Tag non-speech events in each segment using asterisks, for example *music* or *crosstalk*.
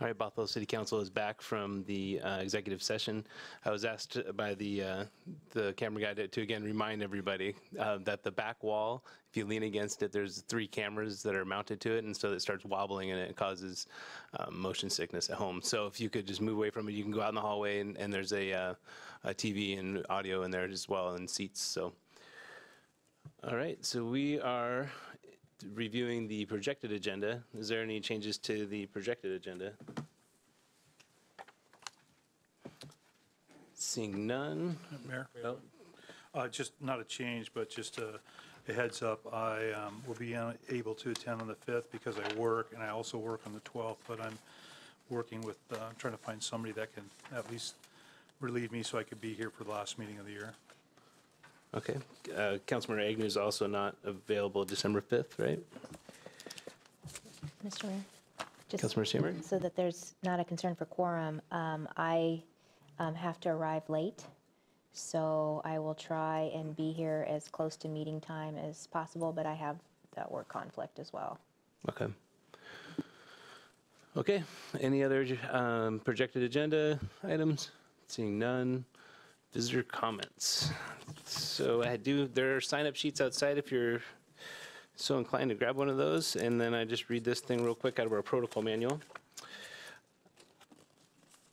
All right, Bothell City Council is back from the uh, executive session. I was asked by the uh, the camera guy to, to again remind everybody uh, that the back wall, if you lean against it, there's three cameras that are mounted to it, and so it starts wobbling and it causes um, motion sickness at home. So if you could just move away from it, you can go out in the hallway, and, and there's a, uh, a TV and audio in there as well, and seats. So. All right, so we are reviewing the projected agenda. Is there any changes to the projected agenda? Seeing none. Mayor? Oh, Uh, Just not a change, but just a a heads up, I um, will be unable to attend on the 5th because I work, and I also work on the 12th, but I'm working with, uh, trying to find somebody that can at least relieve me so I could be here for the last meeting of the year. Okay. Uh, Councilmember Agnew is also not available December 5th, right? Mr. Mayor? just Councilmember Seamer? So that there's not a concern for quorum, um, I um, have to arrive late, so I will try and be here as close to meeting time as possible, but I have that work conflict as well. Okay. Okay, any other um, projected agenda items? Seeing none. Visitor comments. So I do, there are sign-up sheets outside if you're so inclined to grab one of those. And then I just read this thing real quick out of our protocol manual.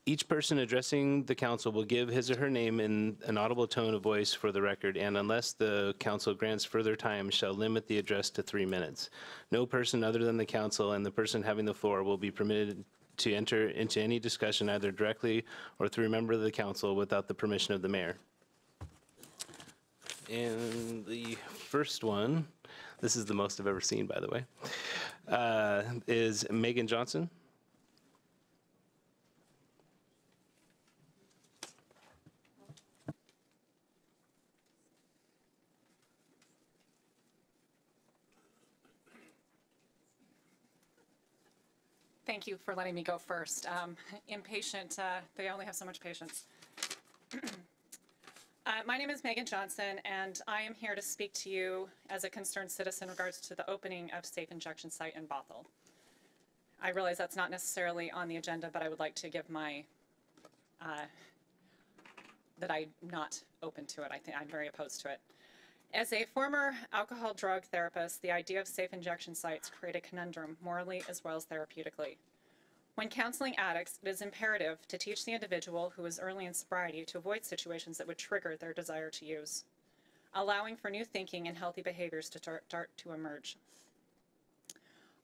Each person addressing the council will give his or her name in an audible tone of voice for the record, and unless the council grants further time, shall limit the address to three minutes. No person other than the council and the person having the floor will be permitted to enter into any discussion either directly or through a member of the council without the permission of the mayor. And the first one, this is the most I've ever seen, by the way, uh, is Megan Johnson. Thank you for letting me go first. Um, Impatient, uh, they only have so much patience. *clears throat* Uh, My name is Megan Johnson, and I am here to speak to you as a concerned citizen in regards to the opening of safe injection site in Bothell. I realize that's not necessarily on the agenda, but I would like to give my, uh, that I'm not open to it. I think I'm very opposed to it. As a former alcohol drug therapist, the idea of safe injection sites create a conundrum morally as well as therapeutically. When counseling addicts, it is imperative to teach the individual who is early in sobriety to avoid situations that would trigger their desire to use, allowing for new thinking and healthy behaviors to start, to emerge.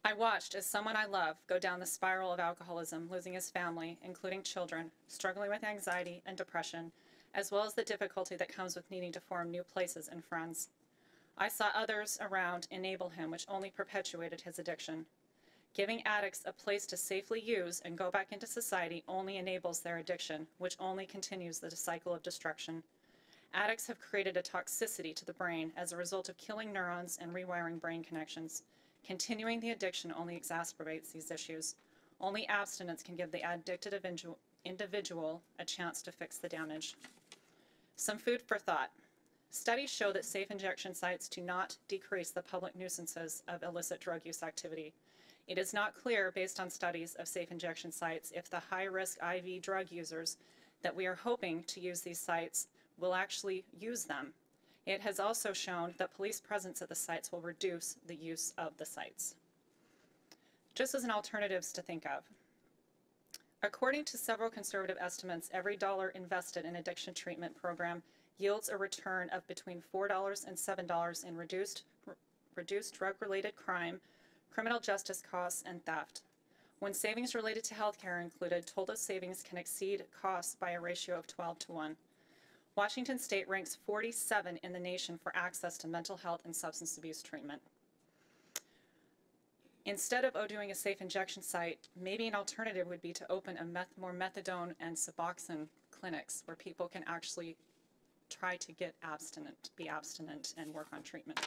I watched as someone I love go down the spiral of alcoholism, losing his family, including children, struggling with anxiety and depression, as well as the difficulty that comes with needing to form new places and friends. I saw others around enable him, which only perpetuated his addiction. Giving addicts a place to safely use and go back into society only enables their addiction, which only continues the cycle of destruction. Addicts have created a toxicity to the brain as a result of killing neurons and rewiring brain connections. Continuing the addiction only exacerbates these issues. Only abstinence can give the addicted individual a chance to fix the damage. Some food for thought. Studies show that safe injection sites do not decrease the public nuisances of illicit drug use activity. It is not clear, based on studies of safe injection sites, if the high-risk IV drug users that we are hoping to use these sites will actually use them. It has also shown that police presence at the sites will reduce the use of the sites. Just as an alternatives to think of. According to several conservative estimates, every dollar invested in addiction treatment program yields a return of between $4 and $7 in reduced, reduced drug-related crime, criminal justice costs, and theft. When savings related to healthcare are included, total savings can exceed costs by a ratio of 12 to 1. Washington State ranks 47 in the nation for access to mental health and substance abuse treatment. Instead of doing a safe injection site, maybe an alternative would be to open a meth- more methadone and Suboxone clinics where people can actually try to get abstinent, be abstinent, and work on treatment.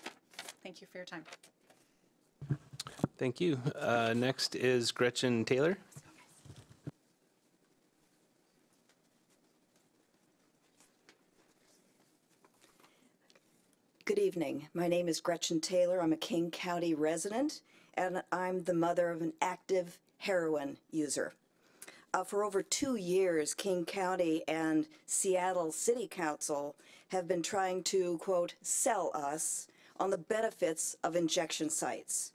Thank you for your time. Thank you. Uh, Next is Gretchen Taylor. Good evening. My name is Gretchen Taylor. I'm a King County resident, and I'm the mother of an active heroin user. uh, for over two years, King County and Seattle City Council have been trying to, quote, sell us on the benefits of injection sites.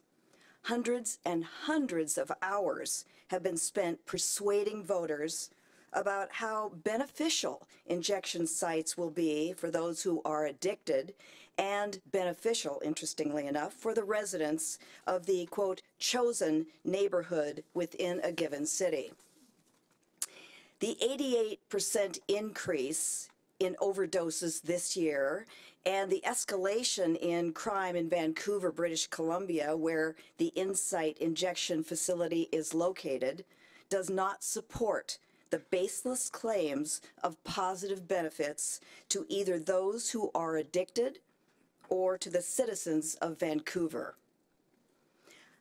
Hundreds and hundreds of hours have been spent persuading voters about how beneficial injection sites will be for those who are addicted and beneficial, interestingly enough, for the residents of the, quote, chosen neighborhood within a given city. The 88% increase in overdoses this year and the escalation in crime in Vancouver, British Columbia, where the Insite injection facility is located, does not support the baseless claims of positive benefits to either those who are addicted or to the citizens of Vancouver.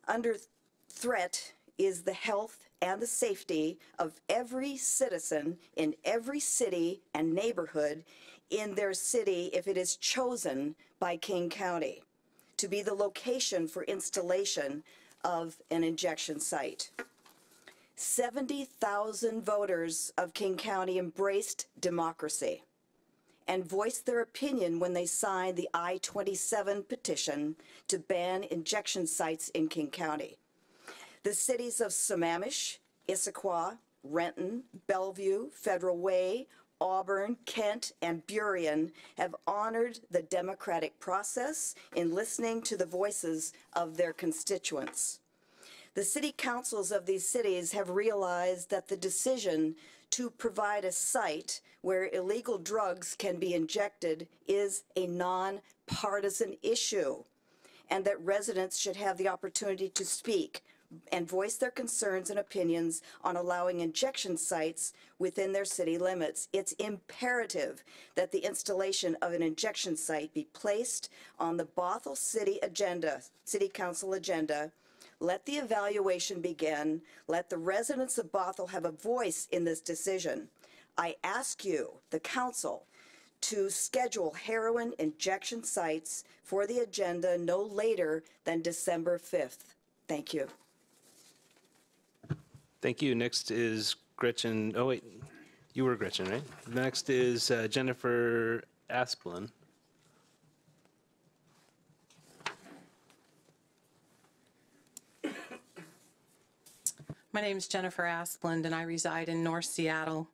Under th- threat is the health and the safety of every citizen in every city and neighborhood in their city if it is chosen by King County to be the location for installation of an injection site. 70,000 voters of King County embraced democracy and voiced their opinion when they signed the I 27 petition to ban injection sites in King County. The cities of Sammamish, Issaquah, Renton, Bellevue, Federal Way, Auburn, Kent, and Burien have honored the democratic process in listening to the voices of their constituents. The city councils of these cities have realized that the decision to provide a site where illegal drugs can be injected is a nonpartisan issue and that residents should have the opportunity to speak and voice their concerns and opinions on allowing injection sites within their city limits. It's imperative that the installation of an injection site be placed on the Bothell City agenda, City Council agenda. Let the evaluation begin. Let the residents of Bothell have a voice in this decision. I ask you, the council, to schedule heroin injection sites for the agenda no later than December 5th. Thank you. Thank you. Next is Gretchen, oh wait, you were Gretchen, right? Next is uh, Jennifer Asplin. My name is Jennifer Asplund, and I reside in North Seattle.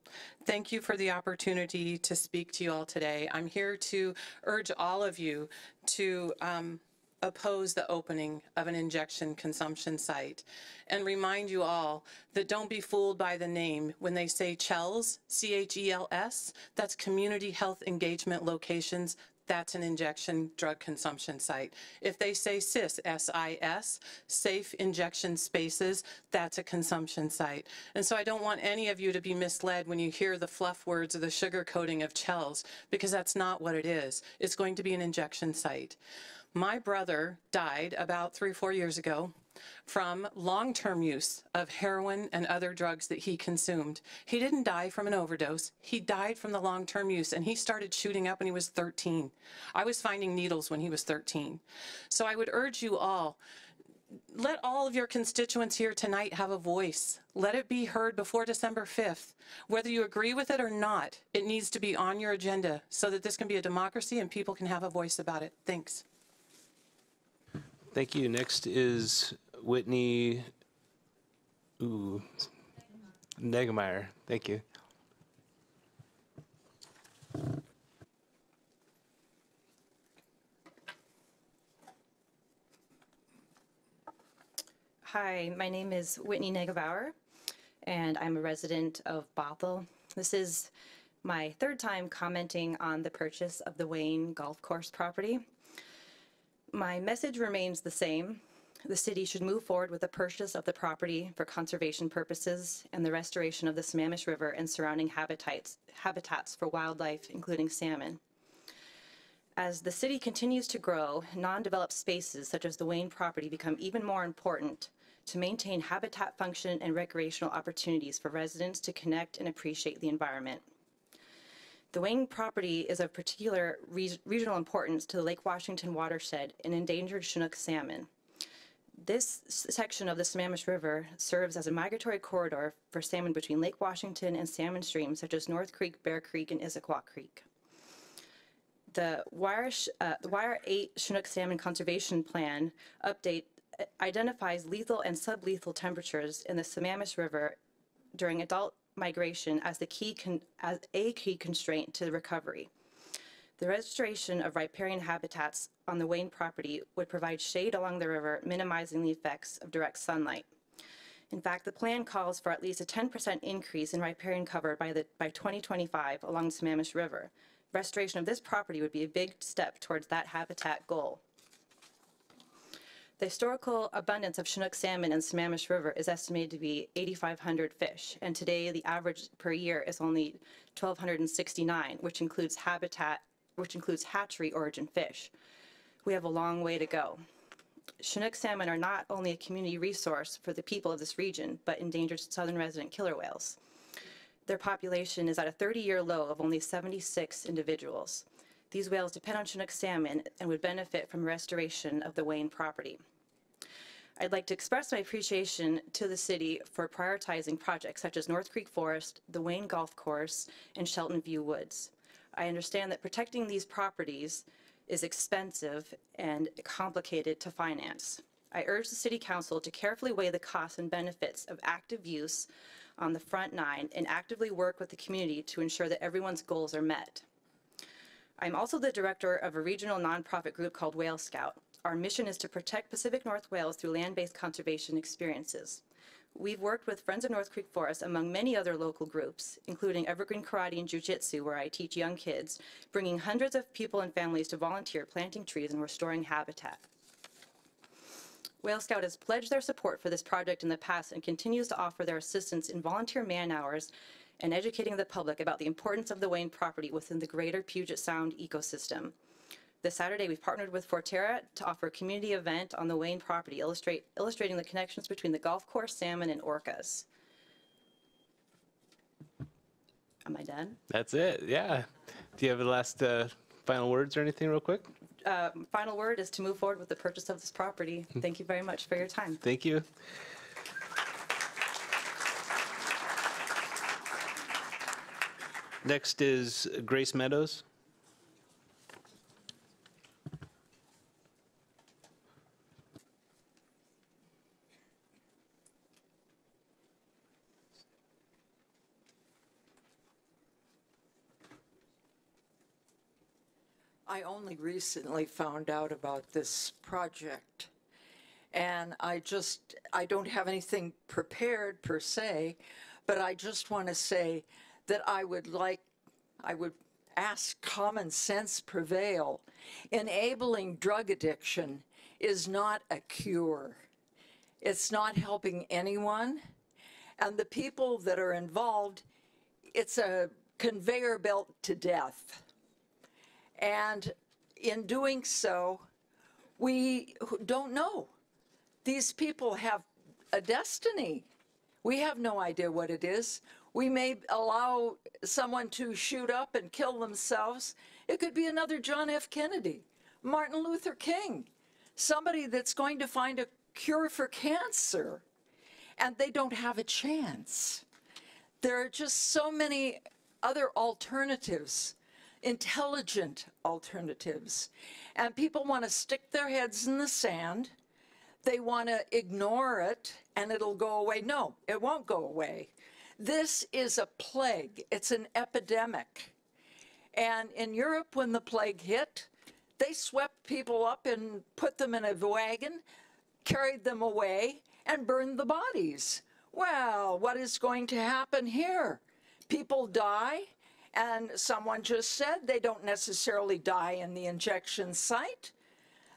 Thank you for the opportunity to speak to you all today. I'm here to urge all of you to um, oppose the opening of an injection consumption site and remind you all that don't be fooled by the name. When they say CHELS, C-H-E-L-S, that's Community Health Engagement Locations that's an injection drug consumption site. If they say SIS, S-I-S, safe injection spaces, that's a consumption site. And so I don't want any of you to be misled when you hear the fluff words or the sugar coating of CHELS, because that's not what it is. It's going to be an injection site. My brother died about three four years ago from long-term use of heroin and other drugs that he consumed. He didn't die from an overdose. He died from the long-term use, and he started shooting up when he was 13. I was finding needles when he was 13. So I would urge you all, let all of your constituents here tonight have a voice. Let it be heard before December 5th. Whether you agree with it or not, it needs to be on your agenda so that this can be a democracy and people can have a voice about it. Thanks. Thank you. Next is Whitney, ooh, Negemeyer. Thank you. Hi, my name is Whitney Negebauer, and I'm a resident of Bothell. This is my third time commenting on the purchase of the Wayne Golf Course property. My message remains the same. The city should move forward with the purchase of the property for conservation purposes and the restoration of the Sammamish River and surrounding habitats, habitats for wildlife, including salmon. As the city continues to grow, non-developed spaces such as the Wayne property become even more important to maintain habitat function and recreational opportunities for residents to connect and appreciate the environment. The Wayne property is of particular re- regional importance to the Lake Washington watershed and endangered Chinook salmon. This section of the Sammamish River serves as a migratory corridor for salmon between Lake Washington and salmon streams such as North Creek, Bear Creek, and Issaquah Creek. The WRIA, uh, the WRIA 8 Chinook Salmon Conservation Plan update uh, identifies lethal and sublethal temperatures in the Sammamish River during adult migration as the key as a key constraint to recovery. The restoration of riparian habitats on the Wayne property would provide shade along the river, minimizing the effects of direct sunlight. In fact, the plan calls for at least a 10% increase in riparian cover by, the, by 2025 along the Sammamish River. Restoration of this property would be a big step towards that habitat goal. The historical abundance of Chinook salmon in Sammamish River is estimated to be 8,500 fish, and today the average per year is only 1,269, which includes habitat, which includes hatchery origin fish. We have a long way to go. Chinook salmon are not only a community resource for the people of this region, but endangered southern resident killer whales. Their population is at a 30-year low of only 76 individuals. These whales depend on Chinook salmon and would benefit from restoration of the Wayne property. I'd like to express my appreciation to the city for prioritizing projects such as North Creek Forest, the Wayne Golf Course, and Shelton View Woods. I understand that protecting these properties is expensive and complicated to finance. I urge the City Council to carefully weigh the costs and benefits of active use on the front nine and actively work with the community to ensure that everyone's goals are met. I'm also the director of a regional nonprofit group called Whale Scout. Our mission is to protect Pacific North whales through land-based conservation experiences. We've worked with Friends of North Creek Forest among many other local groups, including Evergreen Karate and Jiu Jitsu, where I teach young kids, bringing hundreds of people and families to volunteer planting trees and restoring habitat. Whale Scout has pledged their support for this project in the past and continues to offer their assistance in volunteer man hours and educating the public about the importance of the Wayne property within the greater Puget Sound ecosystem. This Saturday, we've partnered with Forterra to offer a community event on the Wayne property, illustrate, illustrating the connections between the golf course, salmon, and orcas. Am I done? That's it, yeah. Do you have the last uh, final words or anything real quick? Final word is to move forward with the purchase of this property. Thank you very much for your time. Thank you. Next is Grace Meadows. I only recently found out about this project. And I just, I don't have anything prepared per se, but I just want to say that I would like, I would ask common sense prevail. Enabling drug addiction is not a cure. It's not helping anyone. And the people that are involved, it's a conveyor belt to death. And in doing so, we don't know. These people have a destiny. We have no idea what it is. We may allow someone to shoot up and kill themselves. It could be another John F. Kennedy, Martin Luther King, somebody that's going to find a cure for cancer, and they don't have a chance. There are just so many other alternatives intelligent alternatives. And people want to stick their heads in the sand. They want to ignore it and it'll go away. No, it won't go away. This is a plague, it's an epidemic. And in Europe, when the plague hit, they swept people up and put them in a wagon, carried them away, and burned the bodies. Well, what is going to happen here? People die, and someone just said they don't necessarily die in the injection site.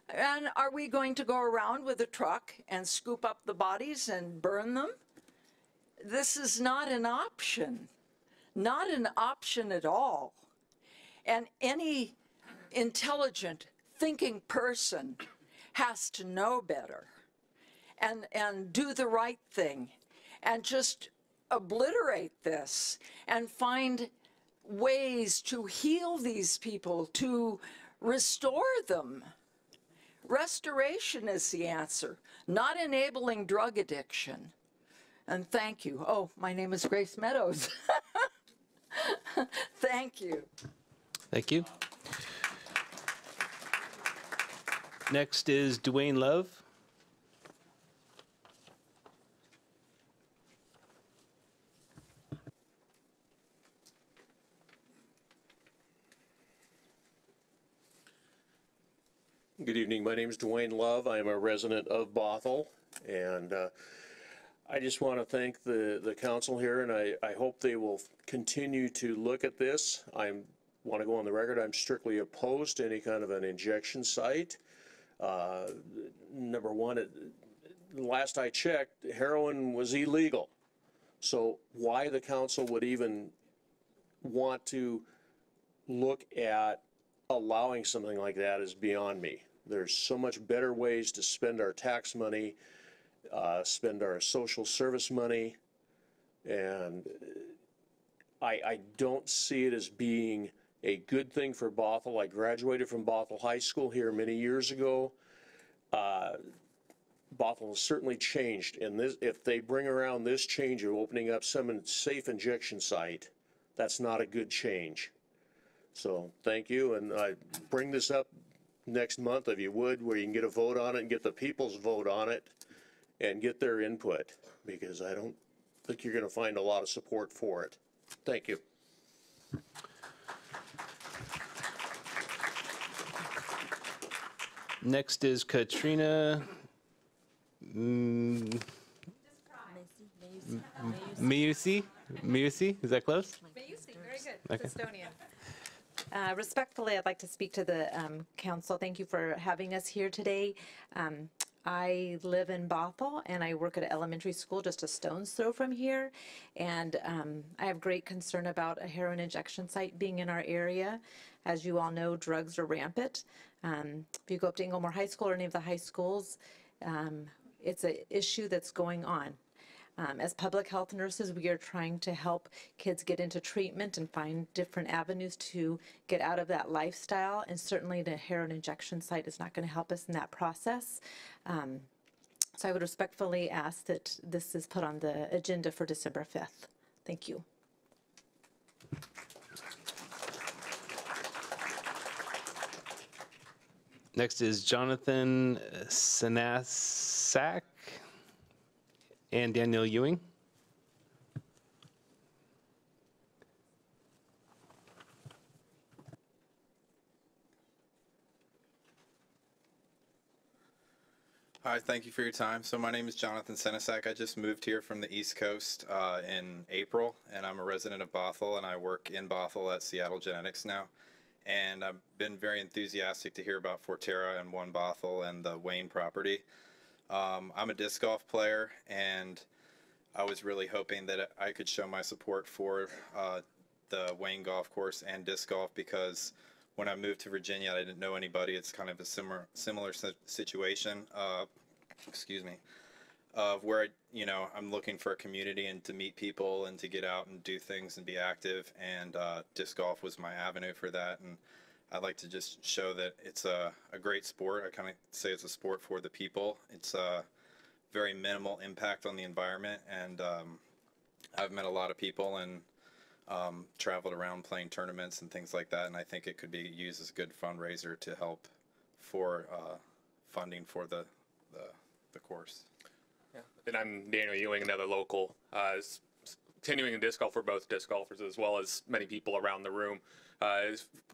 And are we going to go around with a truck and scoop up the bodies and burn them? This is not an option, not an option at all. And any intelligent, thinking person has to know better and, and do the right thing and just obliterate this and find ways to heal these people, to restore them. Restoration is the answer, not enabling drug addiction. And thank you. Oh, my name is Grace Meadows. *laughs* Thank you. Thank you. Next is Dwayne Love. Good evening. My name is Dwayne Love. I am a resident of Bothell. And uh, I just want to thank the, the council here, and I, I hope they will continue to look at this. I want to go on the record, I'm strictly opposed to any kind of an injection site. Uh, Number one, it- last I checked, heroin was illegal. So why the council would even want to look at allowing something like that is beyond me. There's so much better ways to spend our tax money, uh, spend our social service money, and I, I don't see it as being a good thing for Bothell. I graduated from Bothell High School here many years ago. Uh, Bothell has certainly changed, and this, if they bring around this change of opening up some safe injection site, that's not a good change. So, thank you, and I bring this up next month, if you would, where you can get a vote on it and get the people's vote on it and get their input, because I don't think you're gonna find a lot of support for it. Thank you. Next is Katrina mm, Miusi. Miusi, is that close? Very good. Okay. Estonian. Uh, Respectfully, I'd like to speak to the um, council. Thank you for having us here today. Um, I live in Bothell and I work at an elementary school just a stone's throw from here. And um, I have great concern about a heroin injection site being in our area. As you all know, drugs are rampant. Um, If you go up to Inglemoor High School or any of the high schools, um, it's an issue that's going on. Um, as public health nurses, we are trying to help kids get into treatment and find different avenues to get out of that lifestyle. And certainly the heroin injection site is not going to help us in that process. Um, so I would respectfully ask that this is put on the agenda for December 5th. Thank you. Next is Jonathan Sanasak and Daniel Ewing. Hi, thank you for your time. So my name is Jonathan Senesak. I just moved here from the East Coast uh, in April, and I'm a resident of Bothell, and I work in Bothell at Seattle Genetics now. And I've been very enthusiastic to hear about Forterra and One Bothell and the Wayne property. Um, I'm a disc golf player, and I was really hoping that I could show my support for uh, the Wayne Golf Course and disc golf because when I moved to Virginia, I didn't know anybody. It's kind of a similar similar situation. Uh, excuse me, of where you know I'm looking for a community and to meet people and to get out and do things and be active. And uh, disc golf was my avenue for that. And I'd like to just show that it's a, a great sport. I kind of say it's a sport for the people. It's a very minimal impact on the environment, and um, I've met a lot of people and um, traveled around playing tournaments and things like that. And I think it could be used as a good fundraiser to help for uh, funding for the, the the course. And I'm Daniel Ewing, another local, uh, continuing in disc golf for both disc golfers as well as many people around the room. Uh,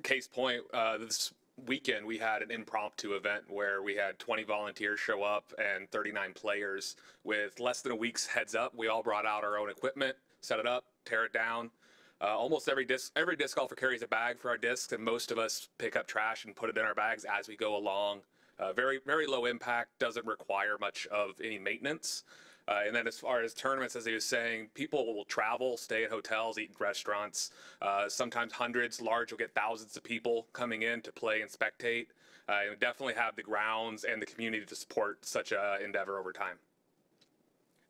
case point, uh, this weekend we had an impromptu event where we had 20 volunteers show up and 39 players with less than a week's heads up. We all brought out our own equipment, set it up, tear it down. Uh, almost every disc every disc golfer carries a bag for our discs, and most of us pick up trash and put it in our bags as we go along. Uh, very very low impact, doesn't require much of any maintenance. Uh, and then as far as tournaments, as he was saying, people will travel, stay at hotels, eat in restaurants. Uh, sometimes hundreds, large will get thousands of people coming in to play and spectate. Uh, and definitely have the grounds and the community to support such a endeavor over time.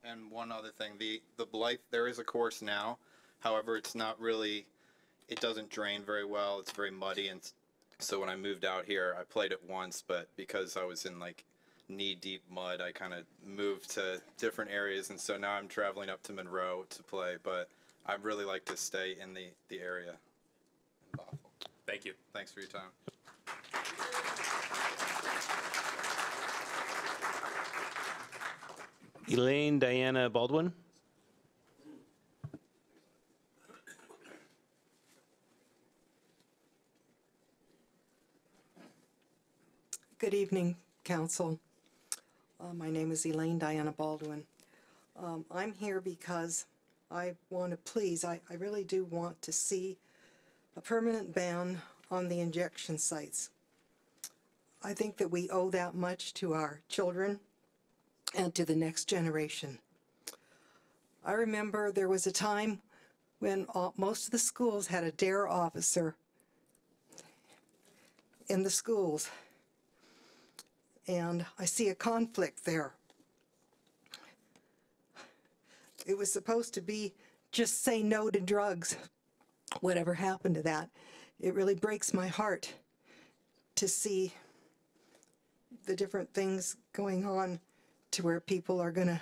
And one other thing, the the Blyth there is a course now. However, it's not really it doesn't drain very well. It's very muddy and So when I moved out here, I played it once, but because I was in like knee deep mud, I kind of moved to different areas. And so now I'm traveling up to Monroe to play, but I'd really like to stay in the, the area. Thank you. Thanks for your time. Elaine Diana Baldwin. Good evening, council. Uh, My name is Elaine Diana Baldwin. Um, I'm here because I want to please, I, I really do want to see a permanent ban on the injection sites. I think that we owe that much to our children and to the next generation. I remember there was a time when all, most of the schools had a DARE officer in the schools and I see a conflict there. It was supposed to be just say no to drugs. Whatever happened to that? It really breaks my heart to see the different things going on to where people are going to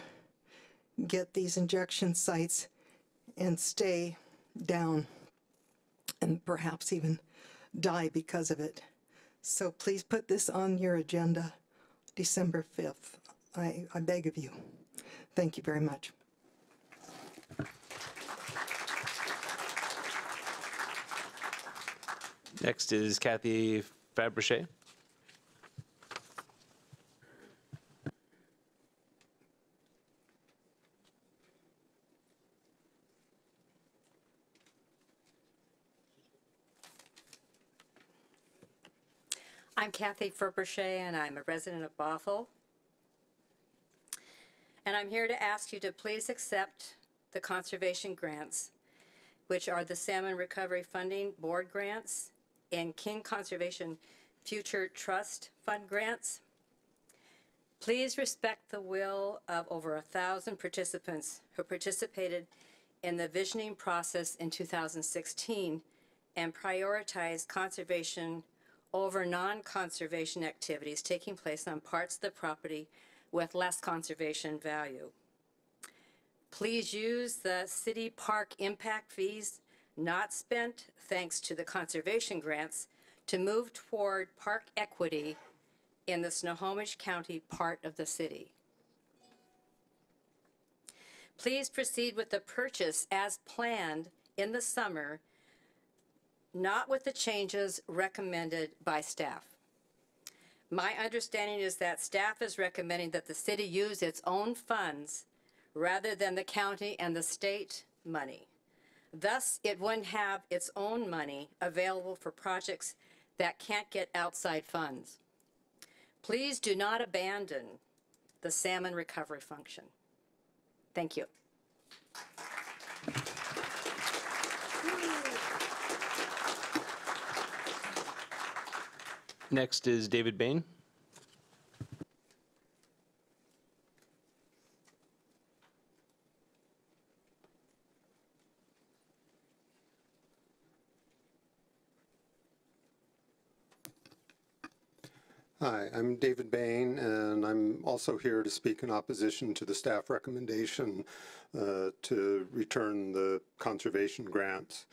get these injection sites and stay down and perhaps even die because of it. So please put this on your agenda December 5th. I, I beg of you. Thank you very much. Next is Kathy Fabergé. I'm Kathy Ferberchet, and I'm a resident of Bothell. And I'm here to ask you to please accept the conservation grants, which are the Salmon Recovery Funding Board grants and King Conservation Future Trust Fund grants. Please respect the will of over a thousand participants who participated in the visioning process in 2016 and prioritize conservation over non-conservation activities taking place on parts of the property with less conservation value. Please use the city park impact fees not spent thanks to the conservation grants to move toward park equity in the Snohomish County part of the city. Please proceed with the purchase as planned in the summer not with the changes recommended by staff. My understanding is that staff is recommending that the city use its own funds rather than the county and the state money. Thus, it wouldn't have its own money available for projects that can't get outside funds. Please do not abandon the salmon recovery function. Thank you. Next is David Bain. Hi, I'm David Bain, and I'm also here to speak in opposition to the staff recommendation uh, to return the conservation grants.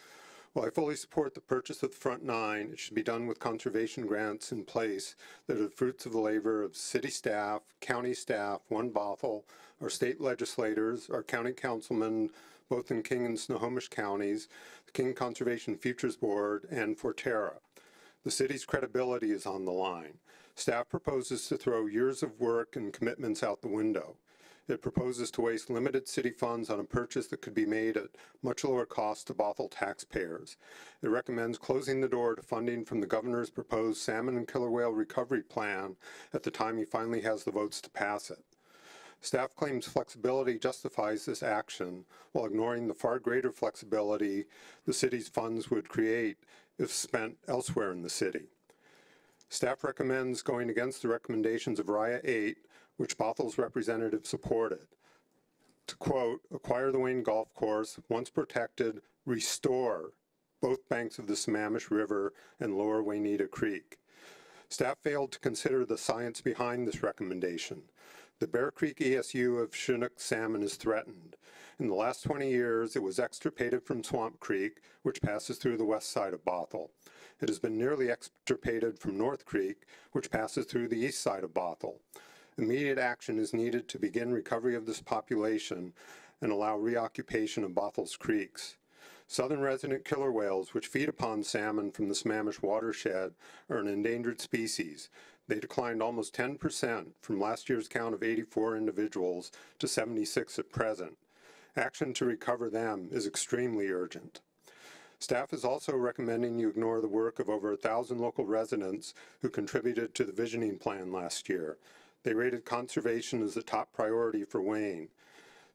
While I fully support the purchase of the front nine, it should be done with conservation grants in place that are the fruits of the labor of city staff, county staff, one Bothell, our state legislators, our county councilmen, both in King and Snohomish counties, the King Conservation Futures Board, and Forterra. The city's credibility is on the line. Staff proposes to throw years of work and commitments out the window. It proposes to waste limited city funds on a purchase that could be made at much lower cost to Bothell taxpayers. It recommends closing the door to funding from the governor's proposed salmon and killer whale recovery plan at the time he finally has the votes to pass it. Staff claims flexibility justifies this action while ignoring the far greater flexibility the city's funds would create if spent elsewhere in the city. Staff recommends going against the recommendations of WRIA 8, which Bothell's representative supported. To quote, acquire the Wayne Golf Course, once protected, restore both banks of the Sammamish River and Lower Waynita Creek. Staff failed to consider the science behind this recommendation. The Bear Creek ESU of Chinook salmon is threatened. In the last 20 years, it was extirpated from Swamp Creek, which passes through the west side of Bothell. It has been nearly extirpated from North Creek, which passes through the east side of Bothell. Immediate action is needed to begin recovery of this population and allow reoccupation of Bothell's creeks. Southern resident killer whales, which feed upon salmon from the Sammamish watershed, are an endangered species. They declined almost 10% from last year's count of 84 individuals to 76 at present. Action to recover them is extremely urgent. Staff is also recommending you ignore the work of over a thousand local residents who contributed to the visioning plan last year. They rated conservation as a top priority for Wayne.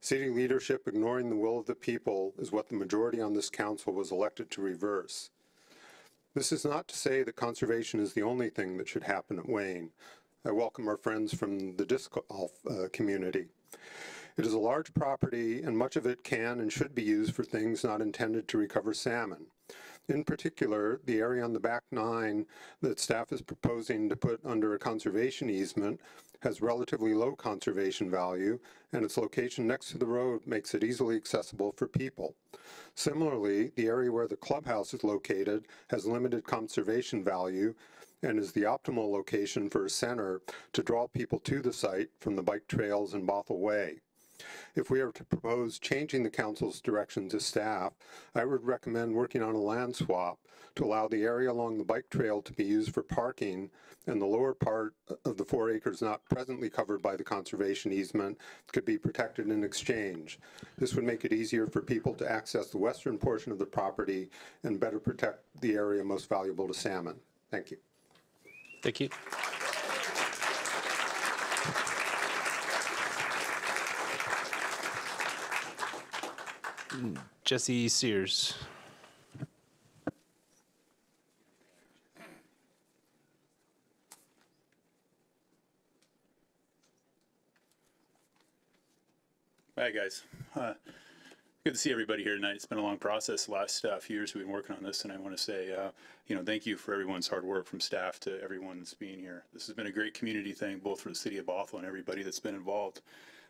City leadership ignoring the will of the people is what the majority on this council was elected to reverse. This is not to say that conservation is the only thing that should happen at Wayne. I welcome our friends from the disc golf uh, community. It is a large property and much of it can and should be used for things not intended to recover salmon. In particular, the area on the back nine that staff is proposing to put under a conservation easement has relatively low conservation value, and its location next to the road makes it easily accessible for people. Similarly, the area where the clubhouse is located has limited conservation value and is the optimal location for a center to draw people to the site from the bike trails and Bothell Way. If we are to propose changing the council's direction to staff, I would recommend working on a land swap to allow the area along the bike trail to be used for parking and the lower part of the four acres not presently covered by the conservation easement could be protected in exchange. This would make it easier for people to access the western portion of the property and better protect the area most valuable to salmon. Thank you. Thank you. Hmm. Jesse Sears. Hi, guys. Uh, Good to see everybody here tonight. It's been a long process. The last uh, few years we've been working on this, and I want to say, uh, you know, thank you for everyone's hard work from staff to everyone's being here. This has been a great community thing, both for the city of Bothell and everybody that's been involved.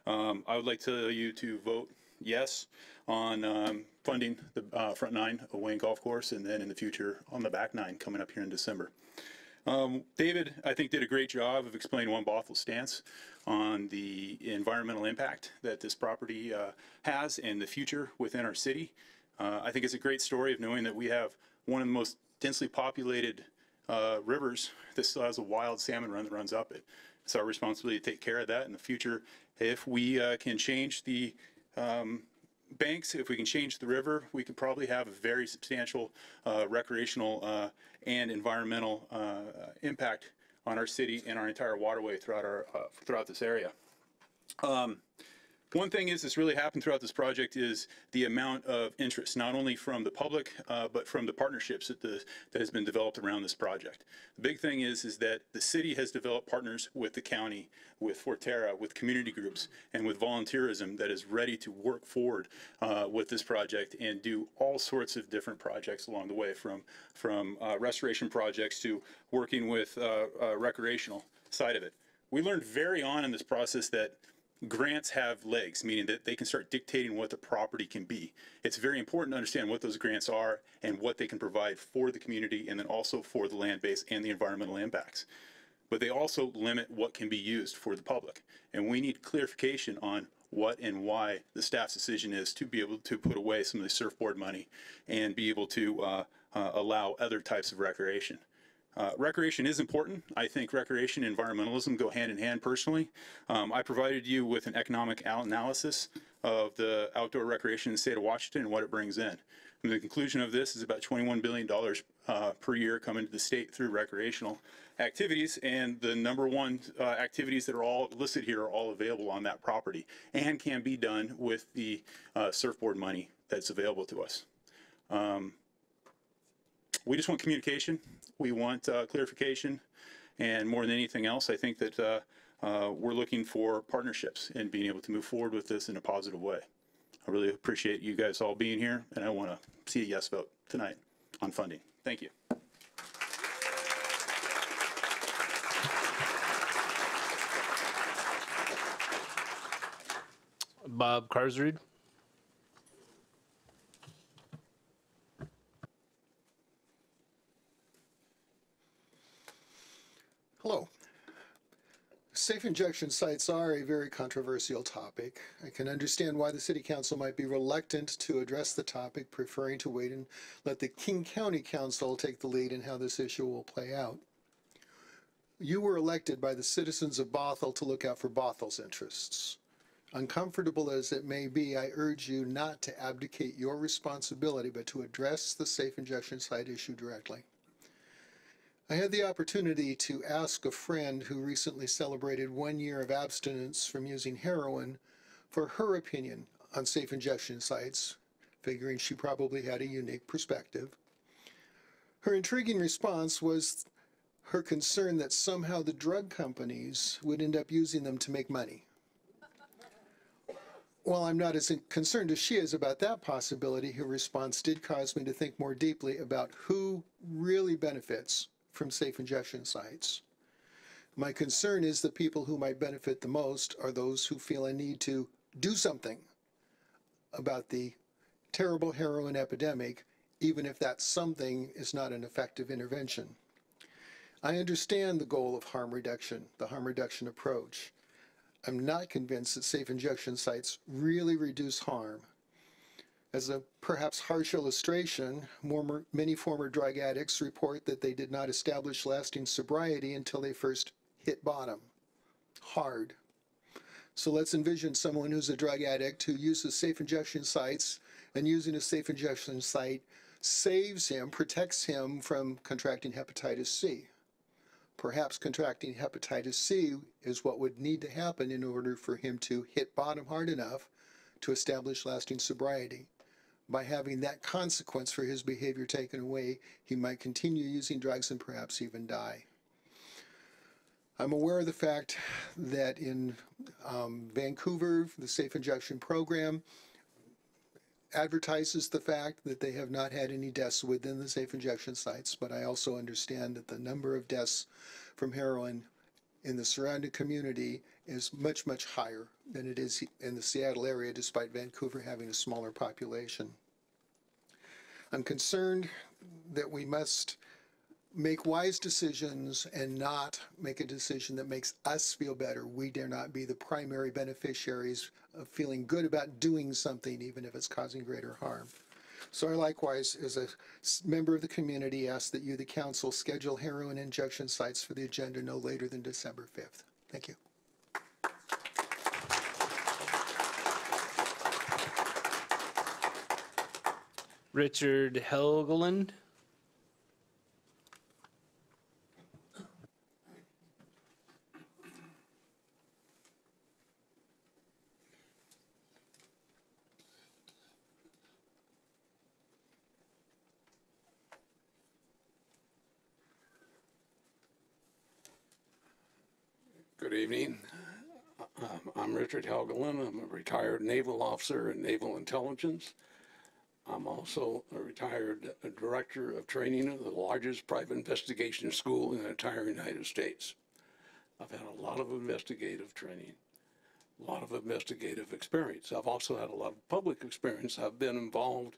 Um, I would like to you to vote yes on um, funding the uh, front nine of Wayne Golf Course, and then in the future on the back nine coming up here in December. Um, David, I think, did a great job of explaining One Bothell stance on the environmental impact that this property uh, has and the future within our city. Uh, I think it's a great story of knowing that we have one of the most densely populated uh, rivers that still has a wild salmon run that runs up it. It's our responsibility to take care of that in the future. If we uh, can change the um, banks, if we can change the river, we could probably have a very substantial uh, recreational uh, and environmental uh, impact on our city and our entire waterway throughout our uh, throughout this area. Um, one thing is that's really happened throughout this project is the amount of interest, not only from the public, uh, but from the partnerships that, the, that has been developed around this project. The big thing is, is that the city has developed partners with the county, with Forterra, with community groups, and with volunteerism that is ready to work forward uh, with this project and do all sorts of different projects along the way, from, from uh, restoration projects to working with uh, uh, recreational side of it. We learned very on in this process that grants have legs, meaning that they can start dictating what the property can be. It's very important to understand what those grants are and what they can provide for the community and then also for the land base and the environmental impacts. But they also limit what can be used for the public. And we need clarification on what and why the staff's decision is to be able to put away some of the SRFB money and be able to uh, uh, allow other types of recreation. Uh, recreation is important. I think recreation and environmentalism go hand in hand personally. Um, I provided you with an economic analysis of the outdoor recreation in the state of Washington and what it brings in. And the conclusion of this is about $21 billion uh, per year coming to the state through recreational activities. And the number one uh, activities that are all listed here are all available on that property and can be done with the uh, SRFB money that's available to us. Um, we just want communication. We want uh, clarification. And more than anything else, I think that uh, uh, we're looking for partnerships and being able to move forward with this in a positive way. I really appreciate you guys all being here, and I want to see a yes vote tonight. on funding. Thank you. Bob Karsrud. Hello. Safe injection sites are a very controversial topic. I can understand why the city council might be reluctant to address the topic, preferring to wait and let the King County Council take the lead in how this issue will play out. You were elected by the citizens of Bothell to look out for Bothell's interests. Uncomfortable as it may be, I urge you not to abdicate your responsibility, but to address the safe injection site issue directly. I had the opportunity to ask a friend who recently celebrated one year of abstinence from using heroin for her opinion on safe injection sites, figuring she probably had a unique perspective. Her intriguing response was her concern that somehow the drug companies would end up using them to make money. While I'm not as concerned as she is about that possibility, her response did cause me to think more deeply about who really benefits from safe injection sites. My concern is the people who might benefit the most are those who feel a need to do something about the terrible heroin epidemic, even if that something is not an effective intervention. I understand the goal of harm reduction, the harm reduction approach. I'm not convinced that safe injection sites really reduce harm. As a perhaps harsh illustration, more, many former drug addicts report that they did not establish lasting sobriety until they first hit bottom. Hard. So let's envision someone who's a drug addict who uses safe injection sites and using a safe injection site saves him, protects him from contracting hepatitis C. Perhaps contracting hepatitis C is what would need to happen in order for him to hit bottom hard enough to establish lasting sobriety. By having that consequence for his behavior taken away, he might continue using drugs and perhaps even die. I'm aware of the fact that in um, Vancouver, the Safe Injection Program advertises the fact that they have not had any deaths within the safe injection sites, but I also understand that the number of deaths from heroin in the surrounding community is much, much higher than it is in the Seattle area, despite Vancouver having a smaller population. I'm concerned that we must make wise decisions and not make a decision that makes us feel better. We dare not be the primary beneficiaries of feeling good about doing something, even if it's causing greater harm. So I likewise, as a member of the community, ask that you, the council, schedule heroin injection sites for the agenda no later than December 5th. Thank you. Richard Helgeland. Good evening. Um, I'm Richard Helgeland. I'm a retired naval officer in naval intelligence. I'm also a retired director of training of the largest private investigation school in the entire United States. I've had a lot of investigative training, a lot of investigative experience. I've also had a lot of public experience. I've been involved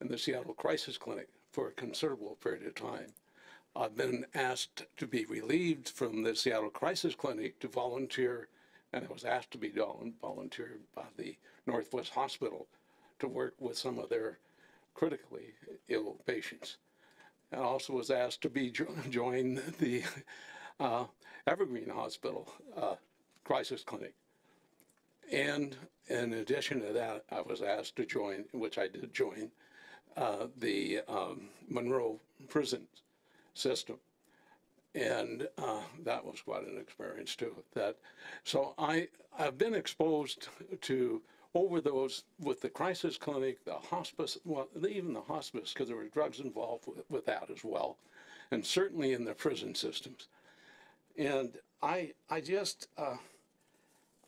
in the Seattle Crisis Clinic for a considerable period of time. I've been asked to be relieved from the Seattle Crisis Clinic to volunteer, and I was asked to be volunteered by the Northwest Hospital to work with some of their critically ill patients. I also was asked to be jo *laughs* join the uh, Evergreen Hospital uh, Crisis Clinic. And in addition to that, I was asked to join, which I did join, uh, the um, Monroe Prison system. And uh, that was quite an experience too. That so I I've been exposed to over those with the crisis clinic, the hospice, well, even the hospice, because there were drugs involved with, with that as well, and certainly in the prison systems. And I I just uh,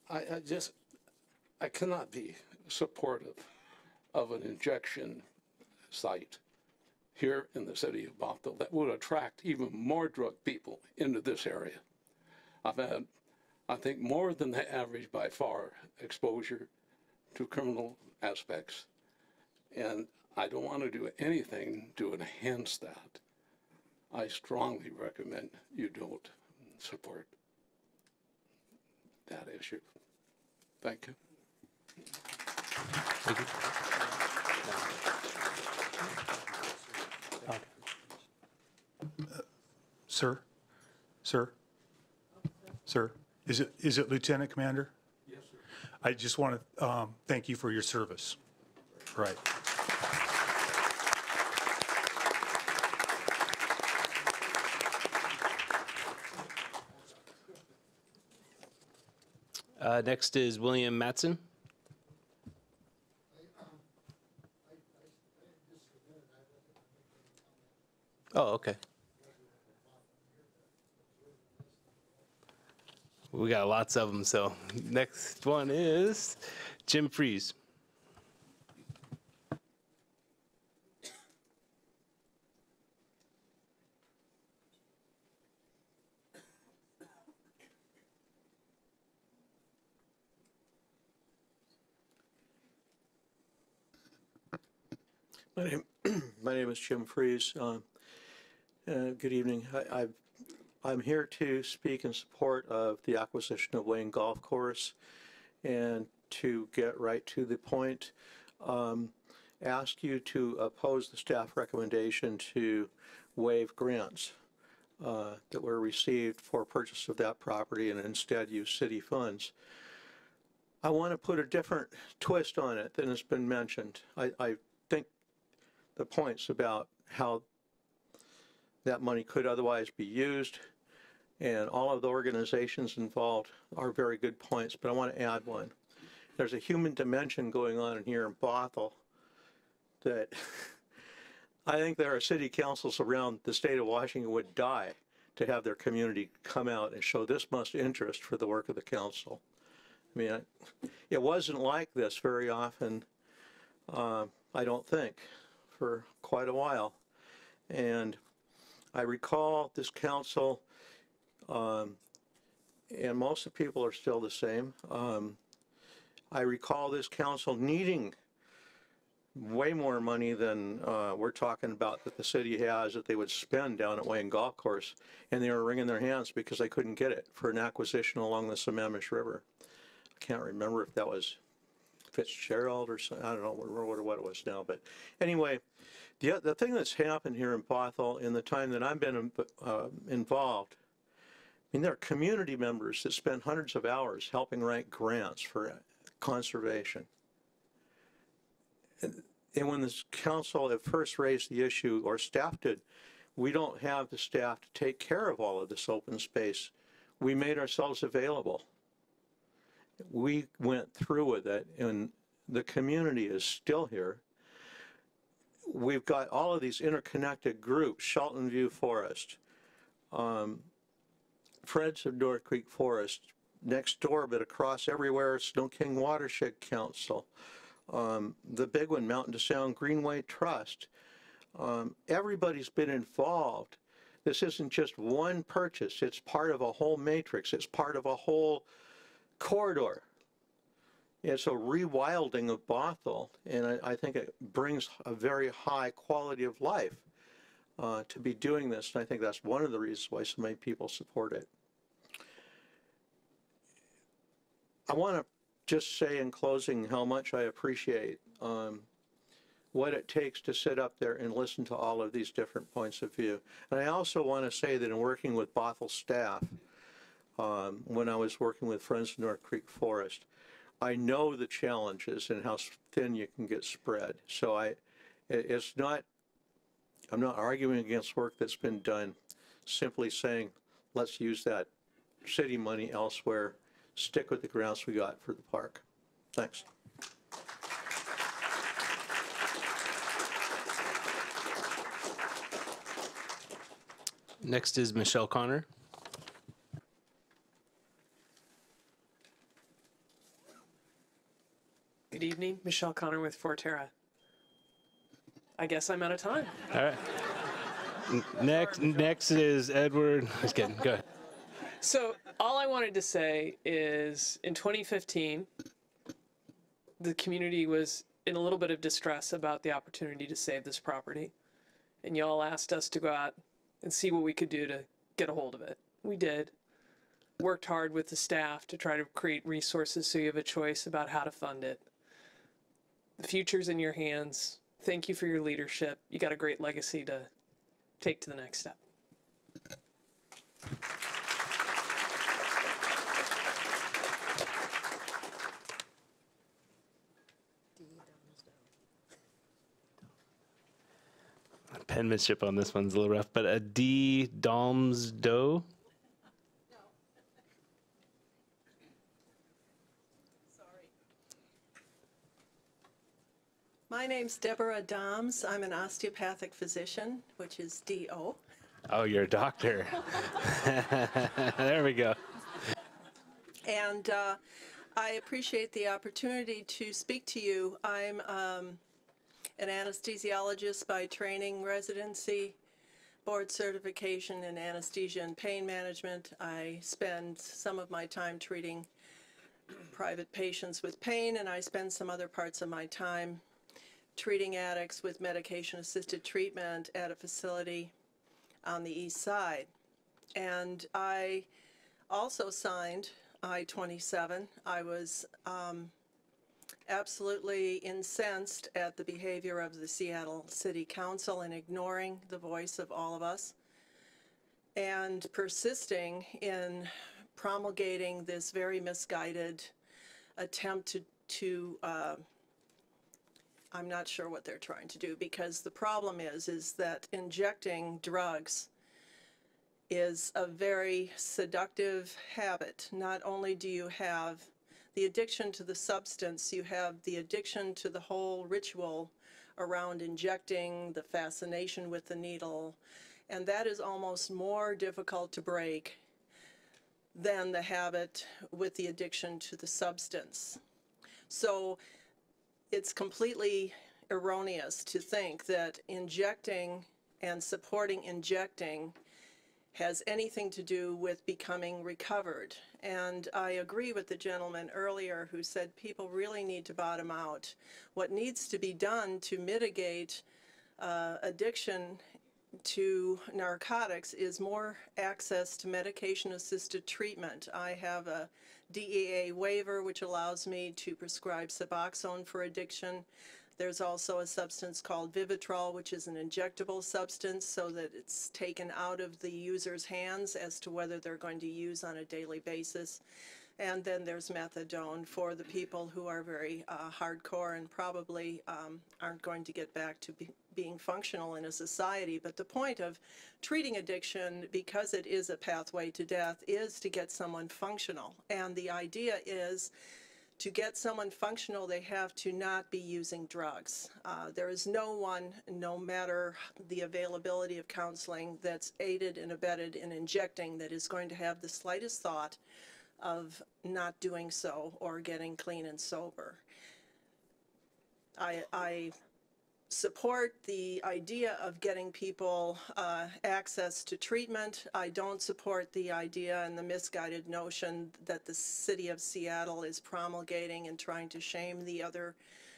I, I just I cannot be supportive of an injection site here in the city of Bothell that would attract even more drug people into this area. I've had, I think, more than the average by far exposure to criminal aspects. And I don't want to do anything to enhance that. I strongly recommend you don't support that issue. Thank you. Thank you. Uh, sir? Sir? Sir? Is it, is it Lieutenant Commander? I just want to um, thank you for your service. Right. Uh, Next is William Matson. Oh, okay. We got lots of them, so next one is Jim Freeze. My name, *clears throat* my name is Jim Freeze. Um, uh, Good evening. I- I've- I'm here to speak in support of the acquisition of Wayne Golf Course and to get right to the point, um, ask you to oppose the staff recommendation to waive grants uh, that were received for purchase of that property and instead use city funds. I want to put a different twist on it than has been mentioned. I, I think the points about how that money could otherwise be used, and all of the organizations involved are very good points, but I want to add one. There's a human dimension going on here in Bothell that *laughs* I think there are city councils around the state of Washington would die to have their community come out and show this much interest for the work of the council. I mean, it wasn't like this very often, uh, I don't think, for quite a while. And I recall this council, um, and most of the people are still the same. Um, I recall this council needing way more money than uh, we're talking about that the city has that they would spend down at Wayne Golf Course. And they were wringing their hands because they couldn't get it for an acquisition along the Sammamish River. I can't remember if that was Fitzgerald or. I don't know what, what it was now. But anyway, the, the thing that's happened here in Bothell in the time that I've been uh, involved, I mean, there are community members that spend hundreds of hours helping write grants for conservation. And, and when this council at first raised the issue, or staff did, we don't have the staff to take care of all of this open space. We made ourselves available. We went through with it, and the community is still here. We've got all of these interconnected groups, Shelton View Forest, um, Friends of North Creek Forest, next door, but across everywhere, Sno-King Watershed Council, um, the big one, Mountain to Sound Greenway Trust. Um, everybody's been involved. This isn't just one purchase, it's part of a whole matrix, it's part of a whole corridor. It's a rewilding of Bothell, and I, I think it brings a very high quality of life uh, to be doing this, and I think that's one of the reasons why so many people support it. I want to just say in closing how much I appreciate um, what it takes to sit up there and listen to all of these different points of view. And I also want to say that in working with Bothell staff, um, when I was working with Friends of North Creek Forest, I know the challenges and how thin you can get spread. So I, it's not, I'm not arguing against work that's been done, simply saying, let's use that city money elsewhere, stick with the grants we got for the park. Thanks. Next is Michelle Connor. Good evening, Michelle Connor with Forterra. I guess I'm out of time. All right. Next, next is Edward. *laughs* Just kidding. Go ahead. So all I wanted to say is in 2015, the community was in a little bit of distress about the opportunity to save this property. And y'all asked us to go out and see what we could do to get a hold of it. We did. Worked hard with the staff to try to create resources so you have a choice about how to fund it. The future's in your hands. Thank you for your leadership. You got a great legacy to take to the next step. Penmanship on this one's a little rough, but a D. Dalmsdoe. My name's Deborah Doms. I'm an osteopathic physician, which is DO. Oh, you're a doctor. *laughs* there we go. And uh, I appreciate the opportunity to speak to you. I'm um, an anesthesiologist by training, residency, board certification in anesthesia and pain management. I spend some of my time treating private patients with pain, and I spend some other parts of my time treating addicts with medication-assisted treatment at a facility on the east side. And I also signed I-27. I was um, absolutely incensed at the behavior of the Seattle City Council in ignoring the voice of all of us and persisting in promulgating this very misguided attempt to, to uh, I'm not sure what they're trying to do because the problem is is that injecting drugs is a very seductive habit. Not only do you have the addiction to the substance, you have the addiction to the whole ritual around injecting, the fascination with the needle, and that is almost more difficult to break than the habit with the addiction to the substance. So it's completely erroneous to think that injecting and supporting injecting has anything to do with becoming recovered. And I agree with the gentleman earlier who said people really need to bottom out. What needs to be done to mitigate uh, addiction to narcotics is more access to medication-assisted treatment. I have a DEA waiver which allows me to prescribe Suboxone for addiction. There's also a substance called Vivitrol, which is an injectable substance so that it's taken out of the user's hands as to whether they're going to use on a daily basis. And then there's methadone for the people who are very uh, hardcore and probably um, aren't going to get back to being functional in a society. But the point of treating addiction, because it is a pathway to death, is to get someone functional. And the idea is to get someone functional, they have to not be using drugs. Uh, there is no one, no matter the availability of counseling, that's aided and abetted in injecting that is going to have the slightest thought of not doing so or getting clean and sober. I, I support the idea of getting people uh, access to treatment. I don't support the idea and the misguided notion that the city of Seattle is promulgating and trying to shame the other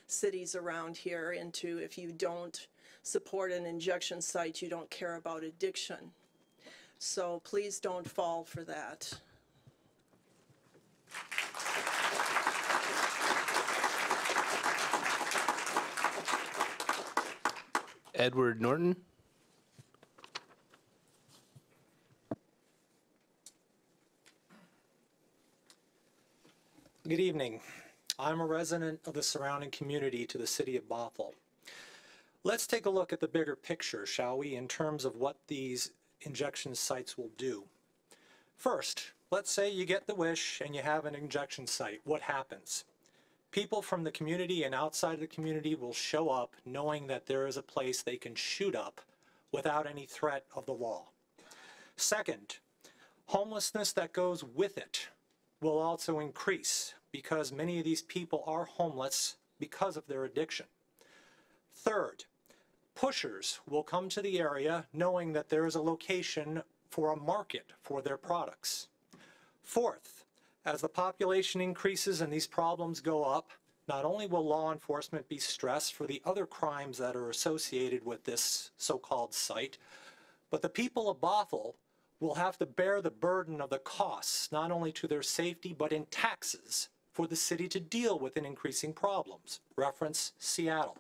cities around here into if you don't support an injection site, you don't care about addiction. So please don't fall for that. Edward Norton. Good evening. I'm a resident of the surrounding community to the city of Bothell. Let's take a look at the bigger picture, shall we, in terms of what these injection sites will do. First, let's say you get the wish and you have an injection site. What happens? People from the community and outside of the community will show up knowing that there is a place they can shoot up without any threat of the law. Second, homelessness that goes with it will also increase because many of these people are homeless because of their addiction. Third, pushers will come to the area knowing that there is a location for a market for their products. Fourth, as the population increases and these problems go up, not only will law enforcement be stressed for the other crimes that are associated with this so-called site, but the people of Bothell will have to bear the burden of the costs, not only to their safety, but in taxes for the city to deal with an increasing problems. Reference Seattle.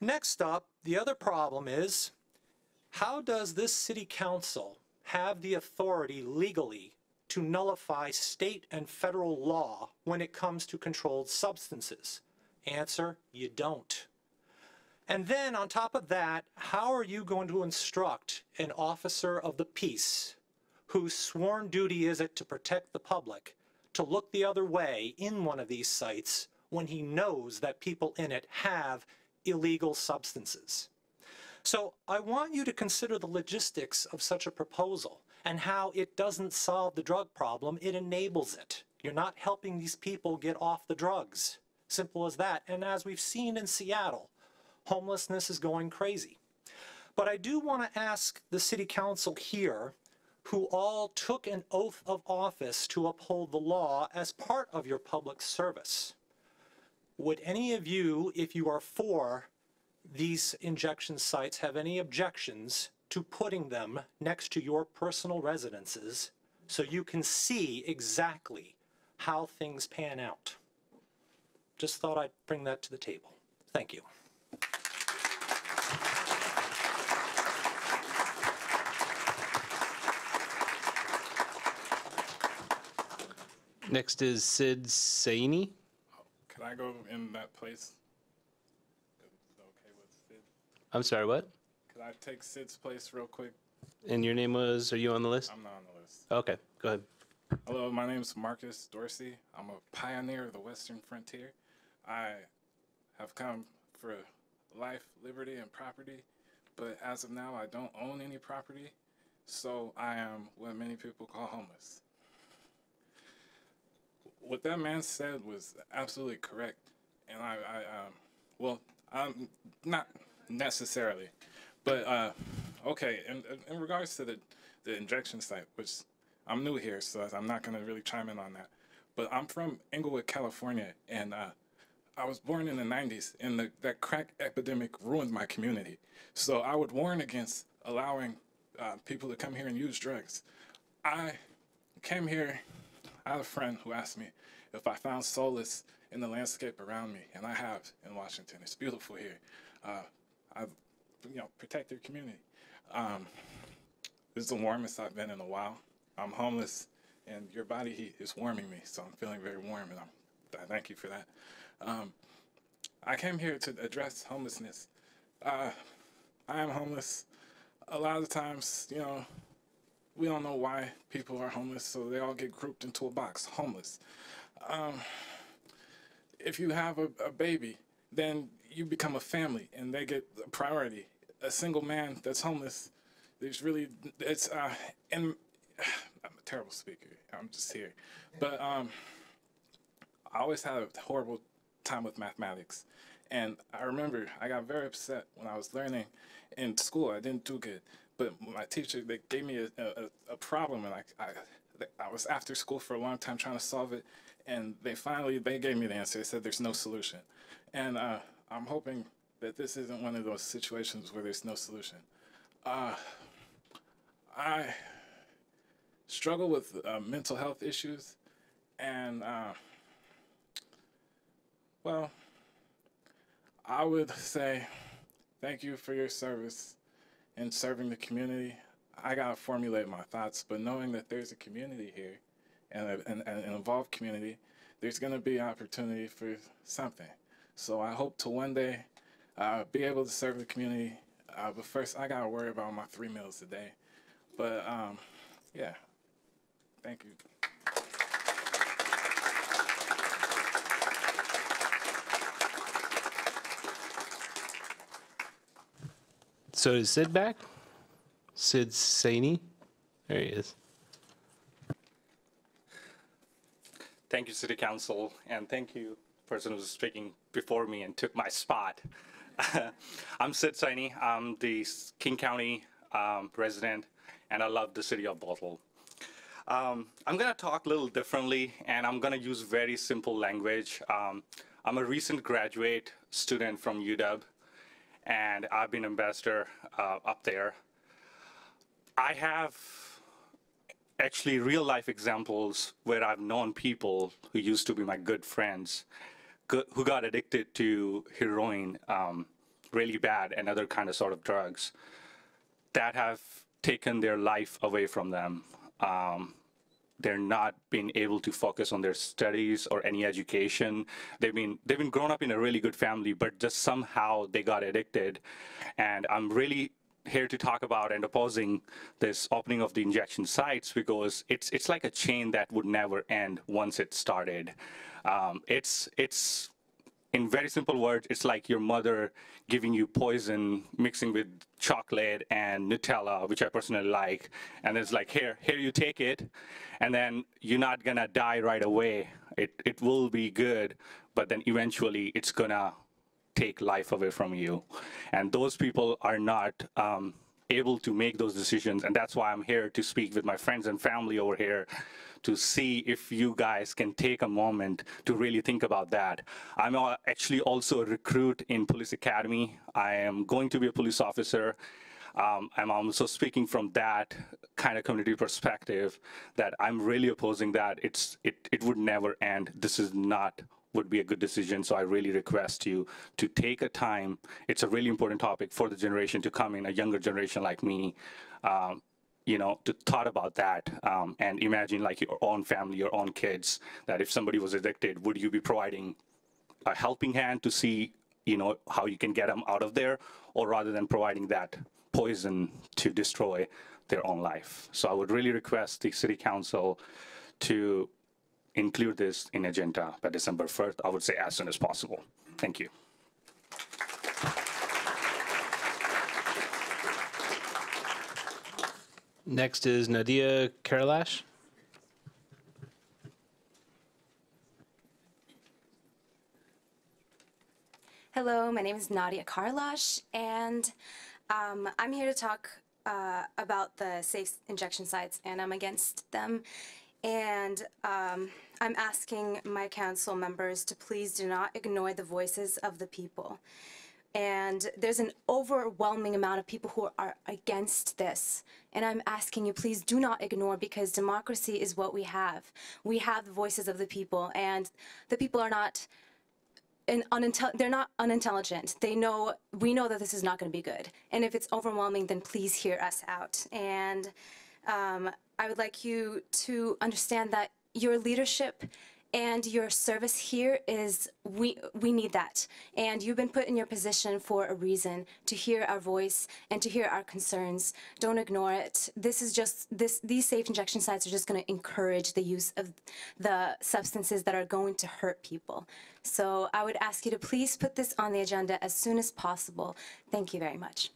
Next up, the other problem is, how does this city council have the authority legally to nullify state and federal law when it comes to controlled substances? Answer, you don't. And then on top of that, how are you going to instruct an officer of the peace whose sworn duty is it to protect the public to look the other way in one of these sites when he knows that people in it have illegal substances? So I want you to consider the logistics of such a proposal and how it doesn't solve the drug problem, it enables it. You're not helping these people get off the drugs. Simple as that. And as we've seen in Seattle, homelessness is going crazy. But I do want to ask the city council here, who all took an oath of office to uphold the law as part of your public service. Would any of you, if you are for these injection sites, have any objections to putting them next to your personal residences so you can see exactly how things pan out? Just thought I'd bring that to the table. Thank you. Next is Sid Saini. Can I go in that place? Is it okay with Sid? I'm sorry, what? Could I take Sid's place real quick? And your name was, are you on the list? I'm not on the list. Okay, go ahead. Hello, my name is Marcus Dorsey. I'm a pioneer of the Western frontier. I have come for life, liberty, and property, but as of now, I don't own any property, so I am what many people call homeless. What that man said was absolutely correct, and I, I um, well, I'm not necessarily, but uh, okay. In, in regards to the the injection site, which I'm new here, so I'm not going to really chime in on that. But I'm from Inglewood, California, and uh, I was born in the 90s, and the, that crack epidemic ruined my community. So I would warn against allowing uh, people to come here and use drugs. I came here, I had a friend who asked me if I found solace in the landscape around me, and I have in Washington. It's beautiful here. Uh, I, you know, protect your community. Um, this is the warmest I've been in a while. I'm homeless, and your body heat is warming me, so I'm feeling very warm, and I'm, I thank you for that. Um, I came here to address homelessness. Uh, I am homeless. A lot of times, you know, we don't know why people are homeless, so they all get grouped into a box, homeless. Um, if you have a, a baby, then you become a family, and they get a priority. A single man that's homeless, there's really, it's, uh, and I'm a terrible speaker. I'm just here. But um, I always had a horrible time with mathematics. And I remember I got very upset when I was learning in school. I didn't do good. But my teacher, they gave me a, a, a problem and I, I, I was after school for a long time trying to solve it. And they finally, they gave me the answer. They said there's no solution. And uh, I'm hoping that this isn't one of those situations where there's no solution. Uh, I struggle with uh, mental health issues, and uh, well, I would say thank you for your service in serving the community. I gotta formulate my thoughts, but knowing that there's a community here and, a, and, and an involved community, there's gonna be opportunity for something. So I hope to one day uh, be able to serve the community. Uh, but first, I gotta worry about my three meals a day. But um, yeah, thank you. So is Sid back? Sid Saini? There he is. Thank you, City Council, and thank you, person who was speaking before me and took my spot. *laughs* I'm Sid Saini. I'm the King County um, resident, and I love the city of Bothell. Um, I'm going to talk a little differently, and I'm going to use very simple language. Um, I'm a recent graduate student from UW, and I've been ambassador uh, up there. I have actually real life examples where I've known people who used to be my good friends who got addicted to heroin um, really bad and other kind of sort of drugs that have taken their life away from them. Um, they're not being able to focus on their studies or any education. They've been they've been grown up in a really good family, but just somehow they got addicted. And I'm really here to talk about and opposing this opening of the injection sites because it's it's like a chain that would never end once it started. Um, it's it's in very simple words, it's like your mother giving you poison, mixing with chocolate and Nutella, which I personally like, and it's like here, here you take it, and then you're not gonna die right away. It it will be good, but then eventually it's gonna take life away from you, and those people are not. Um, able to make those decisions. And that's why i'm here to speak with my friends and family over here to see if you guys can take a moment to really think about that. I'm actually also a recruit in police academy. I am going to be a police officer. Um, i'm also speaking from that kind of community perspective that i'm really opposing that. It's it, it would never end. This is not would be a good decision. So I really request you to take a time. It's a really important topic for the generation to come in, a younger generation like me, um, you know, to thought about that um, and imagine like your own family, your own kids, that if somebody was addicted, would you be providing a helping hand to see, you know, how you can get them out of there, or rather than providing that poison to destroy their own life. So I would really request the city council to include this in agenda by December 1st. I would say as soon as possible. Thank you. Next is Nadia Karalash. Hello, my name is Nadia Karlash, and um, I'm here to talk uh, about the safe injection sites, and I'm against them. And um, I'm asking my council members to please do not ignore the voices of the people. And there's an overwhelming amount of people who are against this. And I'm asking you, please do not ignore because democracy is what we have. We have the voices of the people, and the people are not and they're not unintelligent. They know we know that this is not going to be good. And if it's overwhelming, then please hear us out. And um, I would like you to understand that your leadership and your service here is we we need that. And you've been put in your position for a reason to hear our voice and to hear our concerns. Don't ignore it. This is just this these safe injection sites are just going to encourage the use of the substances that are going to hurt people. So i would ask you to please put this on the agenda as soon as possible. Thank you very much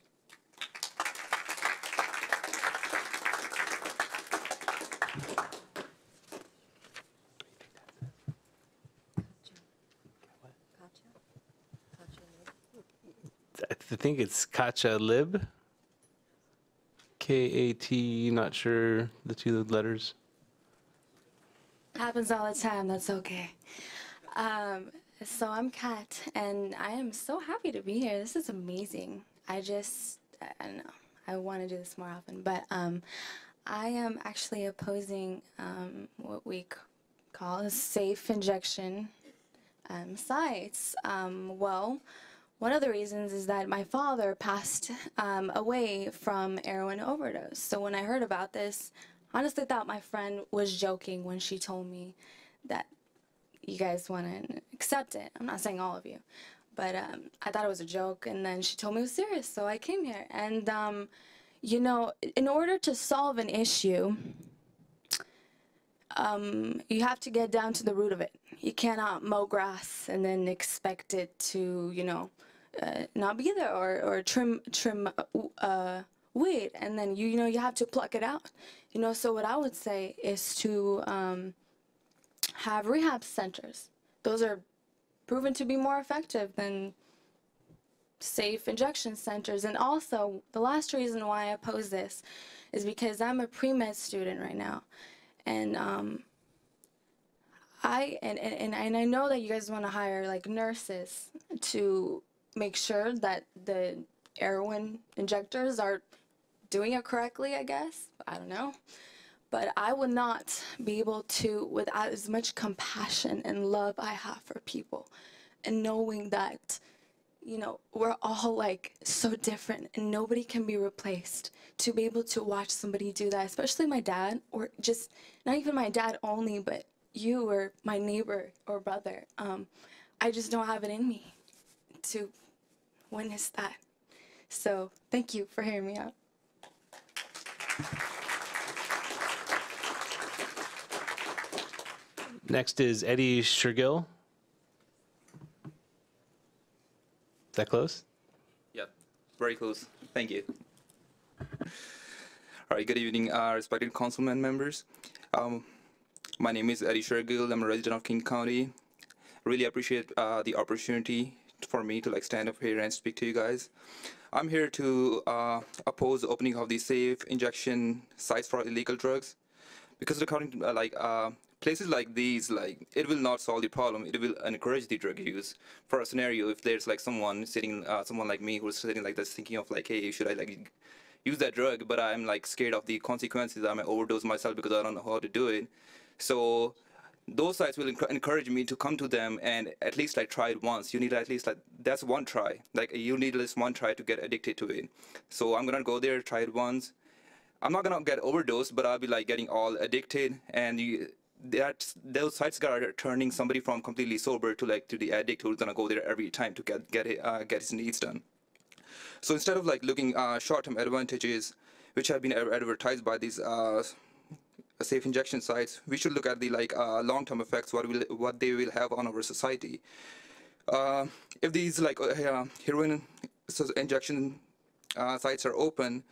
I think it's Kacha Lib. K A T, not sure the two letters. Happens all the time. That's okay. Um, so I'm Kat, and I am so happy to be here. This is amazing. I just, I don't know. I want to do this more often, but um, I am actually opposing um, what we call safe injection um, sites. Um, well, one of the reasons is that my father passed um, away from heroin overdose. So when I heard about this, honestly thought my friend was joking when she told me that you guys want to accept it. I'm not saying all of you, but um, I thought it was a joke. And then she told me it was serious, so I came here. And um, you know, in order to solve an issue, um, you have to get down to the root of it. You cannot mow grass and then expect it to, you know, uh, not be there or, or trim trim uh, weed and then you, you know you have to pluck it out. You know, so what I would say is to um, have rehab centers. Those are proven to be more effective than safe injection centers. And also, the last reason why I oppose this is because I'm a pre-med student right now. And um, I and, and- and I know that you guys want to hire like nurses to make sure that the heroin injectors are doing it correctly, I guess. I don't know. But I would not be able to, without as much compassion and love I have for people, and knowing that, you know, we're all like so different and nobody can be replaced, to be able to watch somebody do that, especially my dad, or just not even my dad only, but you or my neighbor or brother. Um, I just don't have it in me to witness that. So thank you for hearing me out. Next is Eddie Shergill. Is that close? Yep, very close. Thank you. All right, good evening, uh, respected councilman members. Um, my name is Eddie Shergill. I'm a resident of King County. Really appreciate uh, the opportunity for me to like stand up here and speak to you guys. I'm here to uh, oppose the opening of the safe injection sites for illegal drugs because according to uh, like uh, places like these like it will not solve the problem. It will encourage the drug use for a scenario if there's like someone sitting uh, someone like me who's sitting like this thinking of like hey should i like use that drug? But i'm like scared of the consequences. I might overdose myself because i don't know how to do it. So those sites will enc- encourage me to come to them and at least like try it once. You need at least like that's one try. Like you need at least one try to get addicted to it. So i'm gonna go there try it once. I'm not gonna get overdosed, but I'll be like getting all addicted, and you, that those sites are turning somebody from completely sober to like to the addict who's gonna go there every time to get get it, uh, get his needs done. So instead of like looking uh, short-term advantages, which have been advertised by these uh, safe injection sites, we should look at the like uh, long-term effects, what will what they will have on our society. Uh, if these like uh, heroin injection uh, sites are open,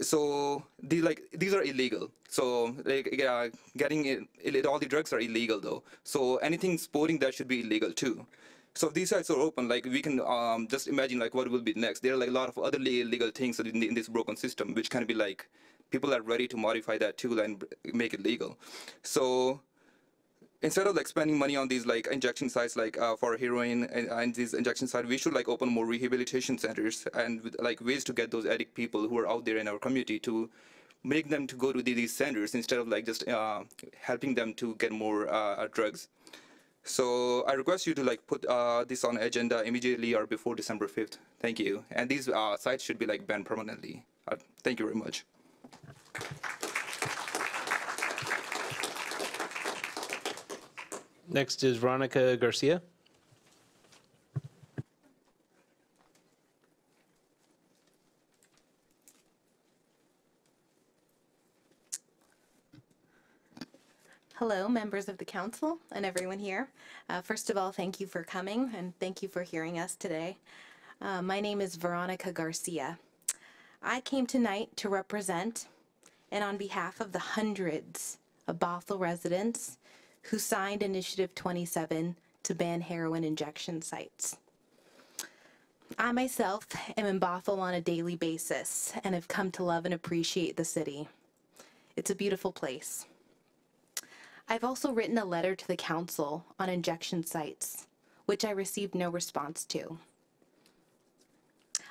so the like these are illegal. So like yeah, getting it, it all the drugs are illegal though. So anything sporting that should be illegal too. So if these sites are open like we can um, just imagine like what will be next. There are like a lot of other illegal things in, the, in this broken system which can be like people are ready to modify that tool and make it legal. So instead of like spending money on these like injection sites like uh, for heroin and, and these injection sites we should like open more rehabilitation centers and like ways to get those addict people who are out there in our community to make them to go to these centers instead of like just uh, helping them to get more uh, drugs. So i request you to like put uh, this on agenda immediately or before december 5th thank you. And these uh, sites should be like banned permanently. Uh, thank you very much Next is Veronica Garcia. Hello, members of the council and everyone here. Uh, First of all, thank you for coming and thank you for hearing us today. Uh, My name is Veronica Garcia. I came tonight to represent and on behalf of the hundreds of Bothell residents who signed Initiative 27 to ban heroin injection sites. I myself am in Bothell on a daily basis and have come to love and appreciate the city. It's a beautiful place. I've also written a letter to the council on injection sites, which I received no response to.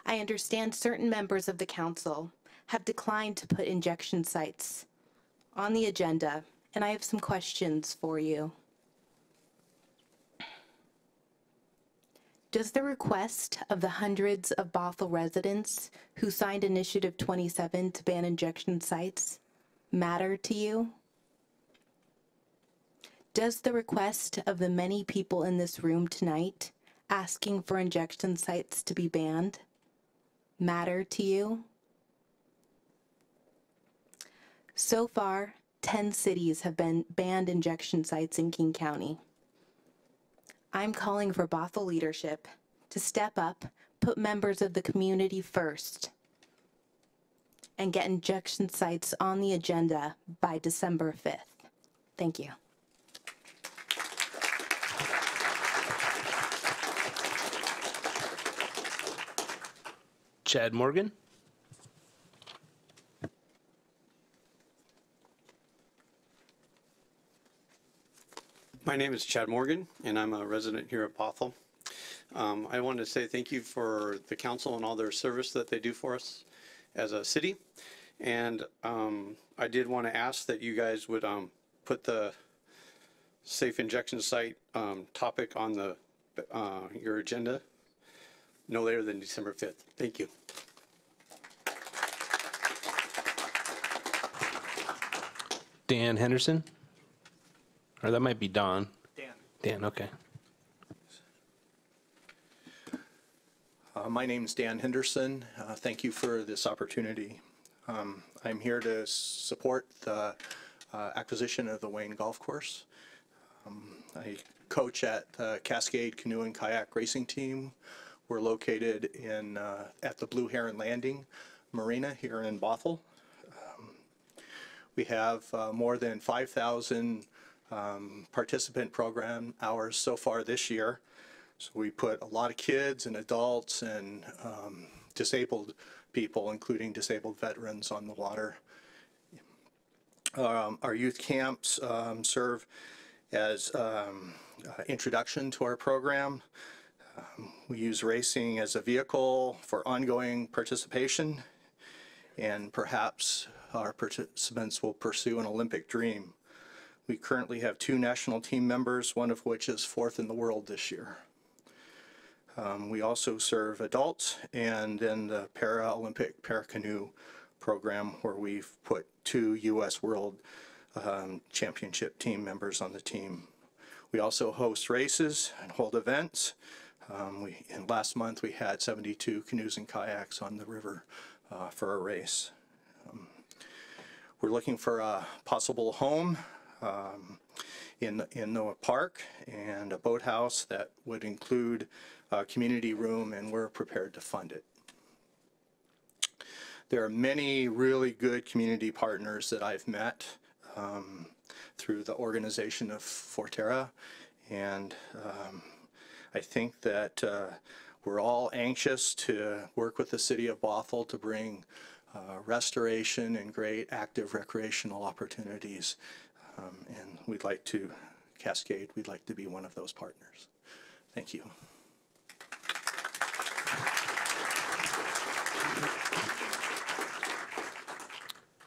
I understand certain members of the council have declined to put injection sites on the agenda, and I have some questions for you. Does the request of the hundreds of Bothell residents who signed Initiative 27 to ban injection sites matter to you? Does the request of the many people in this room tonight asking for injection sites to be banned matter to you? So far, 10 cities have been banned injection sites in King County. I'm calling for Bothell leadership to step up, put members of the community first, and get injection sites on the agenda by December 5th. Thank you. Chad Morgan. My name is Chad Morgan, and I'm a resident here at Bothell. Um, I wanted to say thank you for the council and all their service that they do for us as a city. And um, I did want to ask that you guys would um, put the safe injection site um, topic on the uh, your agenda no later than December 5th. Thank you. Dan Henderson? Or that might be Don. Dan. Dan, okay. Uh, My name's Dan Henderson. Uh, Thank you for this opportunity. Um, I'm here to support the uh, acquisition of the Wayne Golf Course. Um, I coach at the Cascade Canoe and Kayak Racing Team. We're located in, uh, at the Blue Heron Landing Marina here in Bothell. Um, We have uh, more than 5,000 um, participant program hours so far this year. So we put a lot of kids and adults and um, disabled people, including disabled veterans, on the water. Um, Our youth camps um, serve as um, uh, introduction to our program. We use racing as a vehicle for ongoing participation, and perhaps our participants will pursue an Olympic dream. We currently have two national team members, one of which is fourth in the world this year. Um, we also serve adults and then the Paralympic Paracanoe program where we've put two U.S. World um, Championship team members on the team. We also host races and hold events. Um, we, and last month we had 72 canoes and kayaks on the river uh, for a race. Um, we're looking for a possible home um, in, in the park and a boathouse that would include a community room, and we're prepared to fund it. There are many really good community partners that I've met um, through the organization of Forterra, and um, I think that uh, we're all anxious to work with the city of Bothell to bring uh, restoration and great active recreational opportunities. Um, and we'd like to, Cascade, we'd like to be one of those partners. Thank you.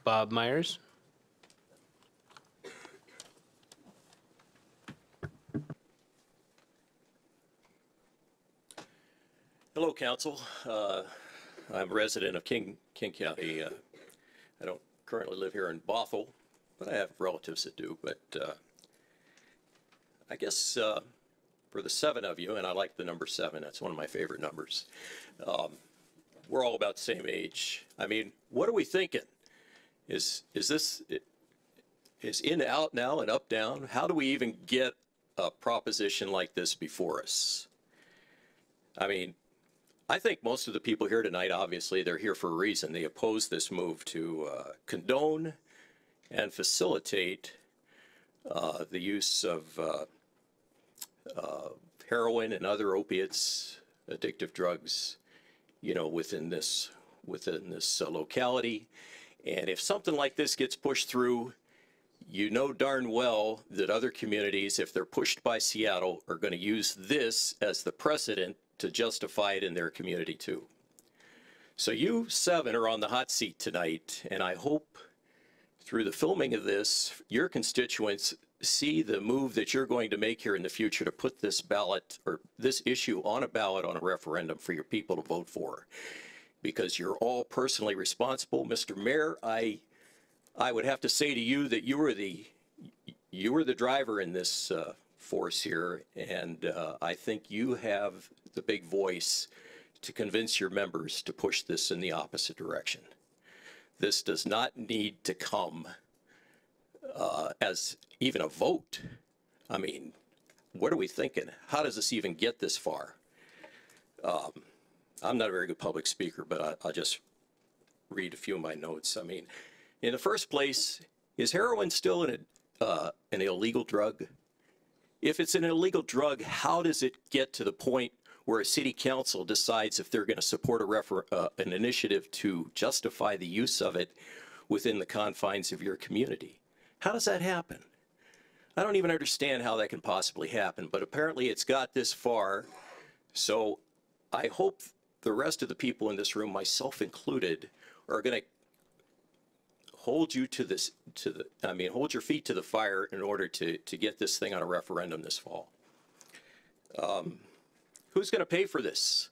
Bob Myers. Hello, Council. Uh, I'm a resident of King, King County. Uh, I don't currently live here in Bothell, but I have relatives that do. But uh, I guess uh, for the seven of you, and I like the number seven, that's one of my favorite numbers, um, we're all about the same age. I mean, what are we thinking? Is, is this, is in, out now and up, down? How do we even get a proposition like this before us? I mean, I think most of the people here tonight, obviously, they're here for a reason. They oppose this move to uh, condone and facilitate uh, the use of uh, uh, heroin and other opiates, addictive drugs, you know, within this within this uh, locality. And if something like this gets pushed through, you know darn well that other communities, if they're pushed by Seattle, are going to use this as the precedent to justify it in their community too. So you seven are on the hot seat tonight, and I hope through the filming of this, your constituents see the move that you're going to make here in the future to put this ballot or this issue on a ballot on a referendum for your people to vote for. Because you're all personally responsible. Mr. Mayor, I I would have to say to you that you were the you were the driver in this uh, force here, and uh, I think you have the big voice to convince your members to push this in the opposite direction. This does not need to come uh, as even a vote. I mean, what are we thinking? How does this even get this far? Um, I'm not a very good public speaker, but I, I'll just read a few of my notes. I mean, in the first place, is heroin still an, uh, an illegal drug? If it's an illegal drug, how does it get to the point where a city council decides if they're going to support uh, an initiative to justify the use of it within the confines of your community. How does that happen? I don't even understand how that can possibly happen, but apparently it's got this far. So I hope the rest of the people in this room, myself included, are going to hold you to this, to the, I mean, hold your feet to the fire in order to, to get this thing on a referendum this fall. Um, who's going to pay for this?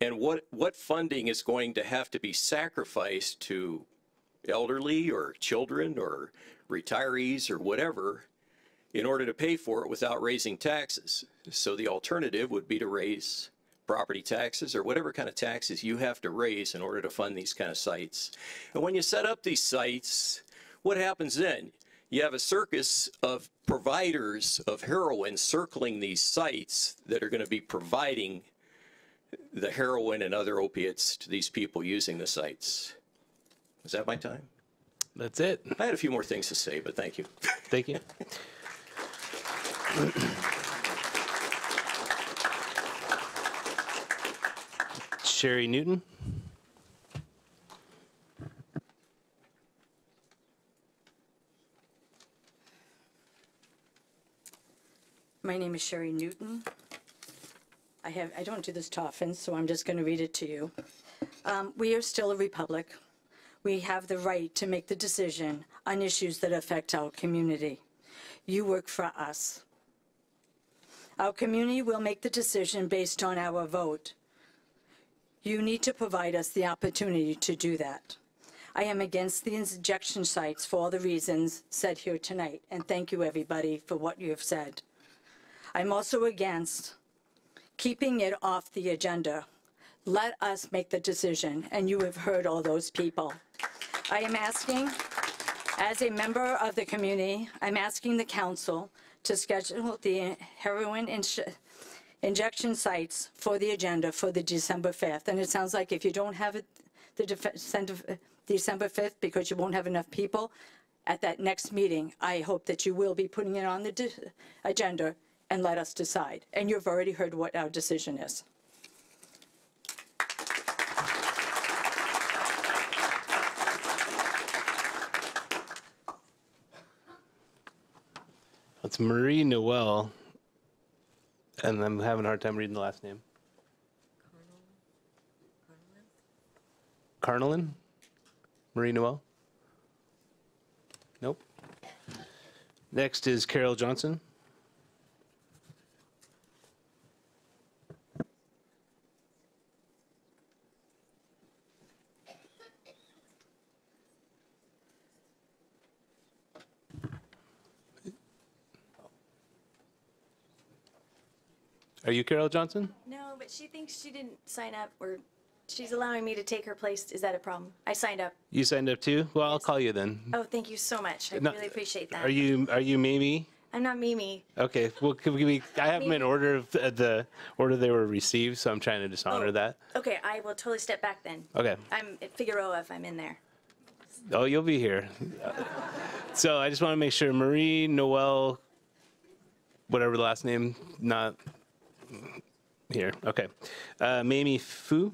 And what, what funding is going to have to be sacrificed to elderly or children or retirees or whatever in order to pay for it without raising taxes? So the alternative would be to raise property taxes or whatever kind of taxes you have to raise in order to fund these kind of sites. And when you set up these sites, what happens then? You have a circus of providers of heroin circling these sites that are going to be providing the heroin and other opiates to these people using the sites. Is that my time? That's it. I had a few more things to say, but thank you. Thank you. Sherry Newton. My name is Sherry Newton. I have, I don't do this too often, so I'm just going to read it to you. Um, we are still a republic. We have the right to make the decision on issues that affect our community. You work for us. Our community will make the decision based on our vote. You need to provide us the opportunity to do that. I am against the injection sites for all the reasons said here tonight, and thank you, everybody, for what you have said. I'm also against keeping it off the agenda. Let us make the decision, and you have heard all those people. I am asking, as a member of the community, I'm asking the council to schedule the heroin inj- injection sites for the agenda for the December 5th. And it sounds like if you don't have it the December 5th because you won't have enough people, at that next meeting, I hope that you will be putting it on the agenda and let us decide. And you've already heard what our decision is. It's Marie Noel. And I'm having a hard time reading the last name. Carnelin? Marie Noel? Nope. Next is Carol Johnson. Are you Carol Johnson? No, but she thinks she didn't sign up, or she's allowing me to take her place. Is that a problem? I signed up. You signed up too? Well, I'll call you then. Oh, thank you so much. I No, really appreciate that. Are you are you Mimi? I'm not Mimi. Okay. Well, can we, I have them in order of the, the order they were received, so I'm trying to just honor oh, that. Okay, I will totally step back then. Okay. I'm at Figueroa if I'm in there. Oh, you'll be here. so I just want to make sure Marie Noel, whatever the last name, not here. Okay. Uh, Mamie Fu.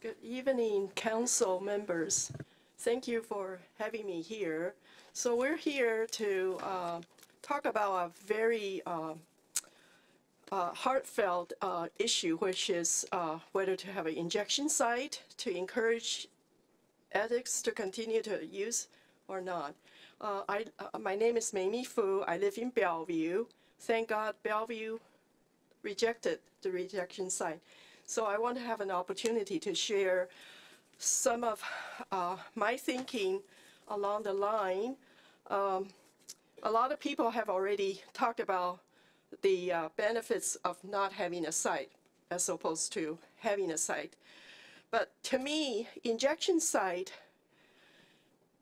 Good evening, council members. Thank you for having me here. So we're here to uh, talk about a very uh, uh, heartfelt uh, issue, which is uh, whether to have an injection site to encourage addicts to continue to use or not. Uh, I, uh, my name is Mamie Fu. I live in Bellevue. Thank God Bellevue rejected the rejection site. So I want to have an opportunity to share some of uh, my thinking along the line. Um, a lot of people have already talked about the uh, benefits of not having a site as opposed to having a site. But to me, injection site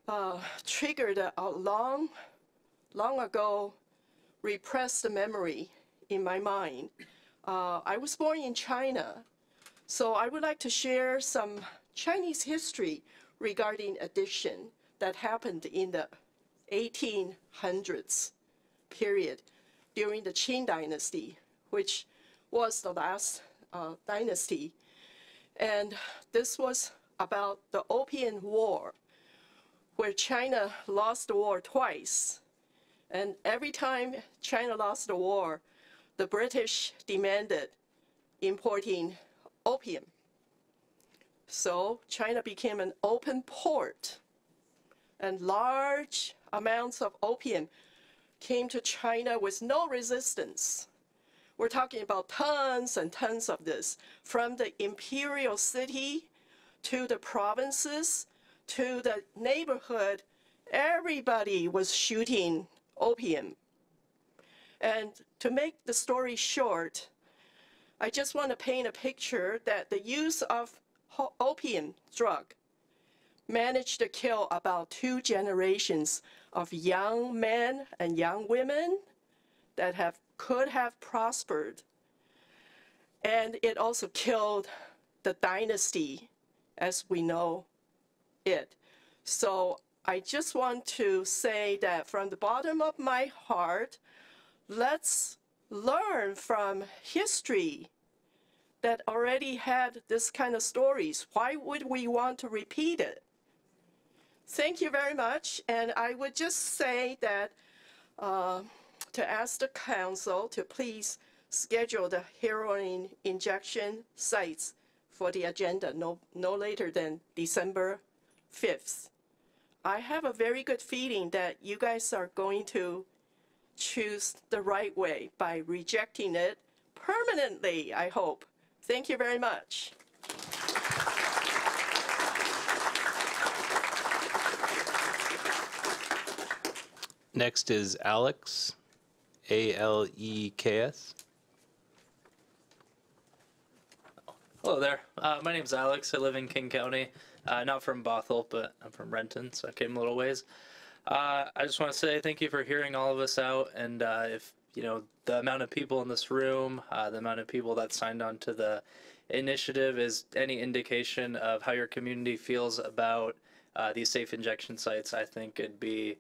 uh, triggered a, a long, long ago repressed memory in my mind. Uh, I was born in China, So I would like to share some Chinese history regarding addiction that happened in the 1800s period during the Qing dynasty, which was the last uh, dynasty. And this was about the Opium War, where China lost the war twice. And every time China lost the war, the British demanded importing opium. So China became an open port, and large amounts of opium came to China with no resistance. We're talking about tons and tons of this, from the imperial city to the provinces to the neighborhood. Everybody was shooting opium. And to make the story short, I just want to paint a picture that the use of opium drug managed to kill about two generations of young men and young women that have could have prospered. And it also killed the dynasty as we know it. So I just want to say that from the bottom of my heart, let's learn from history that already had this kind of stories. Why would we want to repeat it? Thank you very much. And I would just say that uh, to ask the council to please schedule the heroin injection sites for the agenda no, no later than December 5th. I have a very good feeling that you guys are going to choose the right way by rejecting it permanently, I hope. Thank you very much. Next is Alex, A L E K S. Hello there. Uh, my name's Alex. I live in King County. Uh, not from Bothell, but I'm from Renton, so I came a little ways. Uh, I just want to say thank you for hearing all of us out. And uh, if you know the amount of people in this room, uh, the amount of people that signed on to the initiative is any indication of how your community feels about uh, these safe injection sites, I think it'd be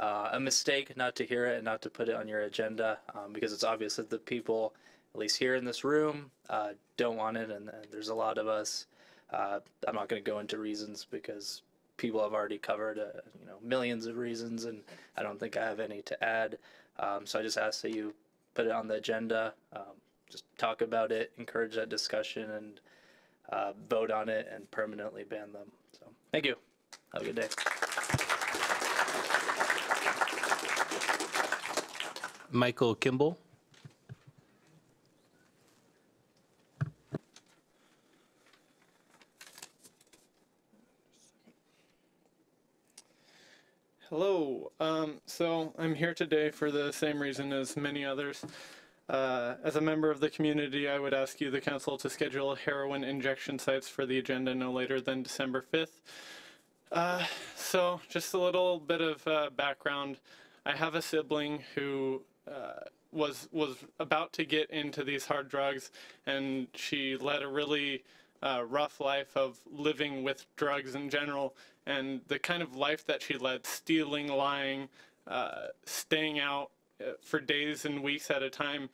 uh, a mistake not to hear it and not to put it on your agenda um, because it's obvious that the people, at least here in this room, uh, don't want it, and, and, there's a lot of us. Uh, I'm not going to go into reasons because people have already covered uh, you know millions of reasons, and I don't think I have any to add. Um, so I just ask that you put it on the agenda, um, just talk about it, encourage that discussion, and uh, vote on it and permanently ban them. So thank you. Have a good day. Michael Kimball. Hello. Um, so I'm here today for the same reason as many others. Uh, as a member of the community, I would ask you, the council, to schedule heroin injection sites for the agenda no later than December 5th. Uh, so just a little bit of uh, background. I have a sibling who uh, was was about to get into these hard drugs, and she led a really uh, rough life of living with drugs in general and the kind of life that she led, stealing, lying, uh, staying out uh, for days and weeks at a time,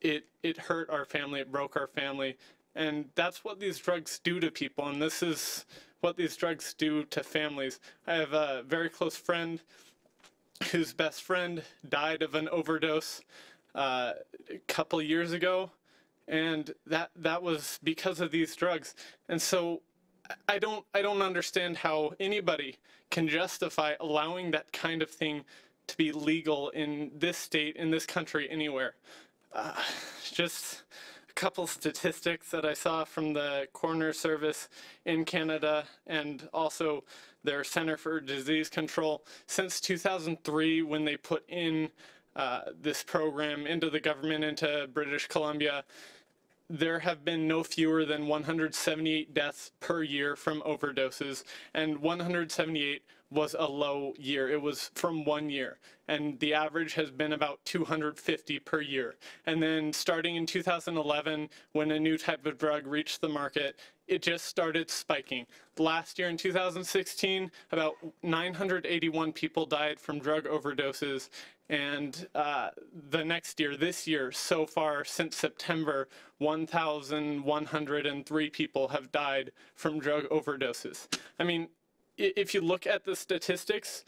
it it hurt our family, it broke our family, and that's what these drugs do to people, and this is what these drugs do to families. I have a very close friend whose best friend died of an overdose uh, a couple years ago, and that that was because of these drugs. And so I don't I don't understand how anybody can justify allowing that kind of thing to be legal in this state, in this country, anywhere. Uh, just a couple statistics that I saw from the coroner service in Canada and also their Center for Disease Control. Since 2003, when they put in uh, this program into the government, into British Columbia, there have been no fewer than 178 deaths per year from overdoses, and 178 was a low year. It was from one year, and the average has been about 250 per year. And then starting in 2011, when a new type of drug reached the market, it just started spiking. Last year in 2016, about 981 people died from drug overdoses. And uh, the next year, this year, so far since September, 1,103 people have died from drug overdoses. I mean, if you look at the statistics,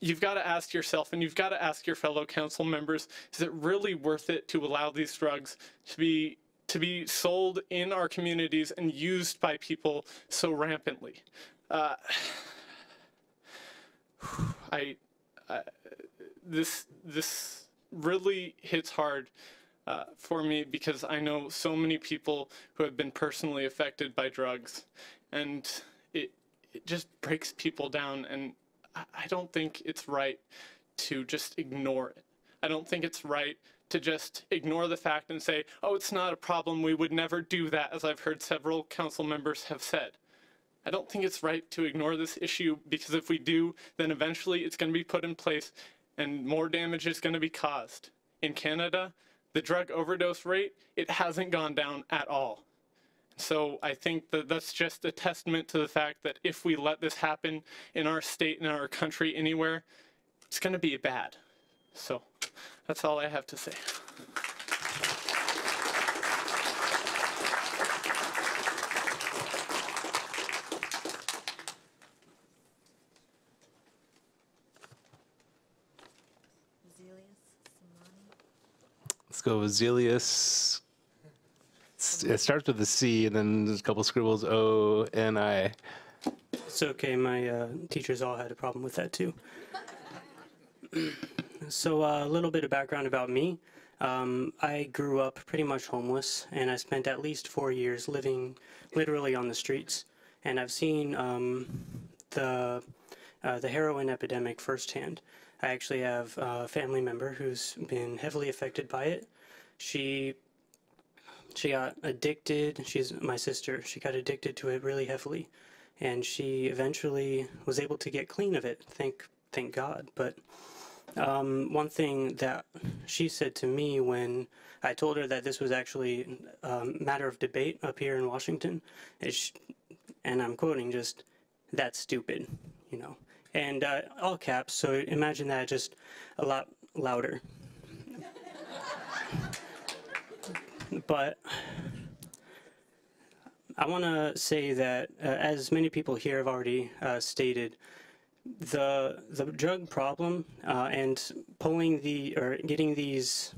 you've got to ask yourself and you've got to ask your fellow council members is it really worth it to allow these drugs to be to be sold in our communities and used by people so rampantly uh, *sighs* I, I this this really hits hard uh, for me because I know so many people who have been personally affected by drugs, and it it just breaks people down. And I, I don't think it's right to just ignore it. I don't think it's right to just ignore the fact and say, "Oh, it's not a problem. We would never do that," as I've heard several council members have said. I don't think it's right to ignore this issue because if we do, then eventually it's going to be put in place and more damage is going to be caused. In Canada, the drug overdose rate, it hasn't gone down at all. So I think that that's just a testament to the fact that if we let this happen in our state, in our country, anywhere, it's going to be bad. So that's all I have to say. Let's go with Zelius. It starts with a C and then there's a couple scribbles O N I. It's okay. My uh, teachers all had a problem with that too. *laughs* so uh, a little bit of background about me. Um, I grew up pretty much homeless, and I spent at least four years living literally on the streets. And I've seen um, the uh, the heroin epidemic firsthand. I actually have a family member who's been heavily affected by it. She she got addicted. She's my sister. She got addicted to it really heavily, and she eventually was able to get clean of it. Thank thank God. But um, one thing that she said to me when I told her that this was actually a matter of debate up here in Washington is, sh and I'm quoting just, "That's stupid," you know, and uh, all caps. So imagine that just a lot louder. but I want to say that, uh, as many people here have already uh, stated, the the drug problem uh, and pulling the or getting these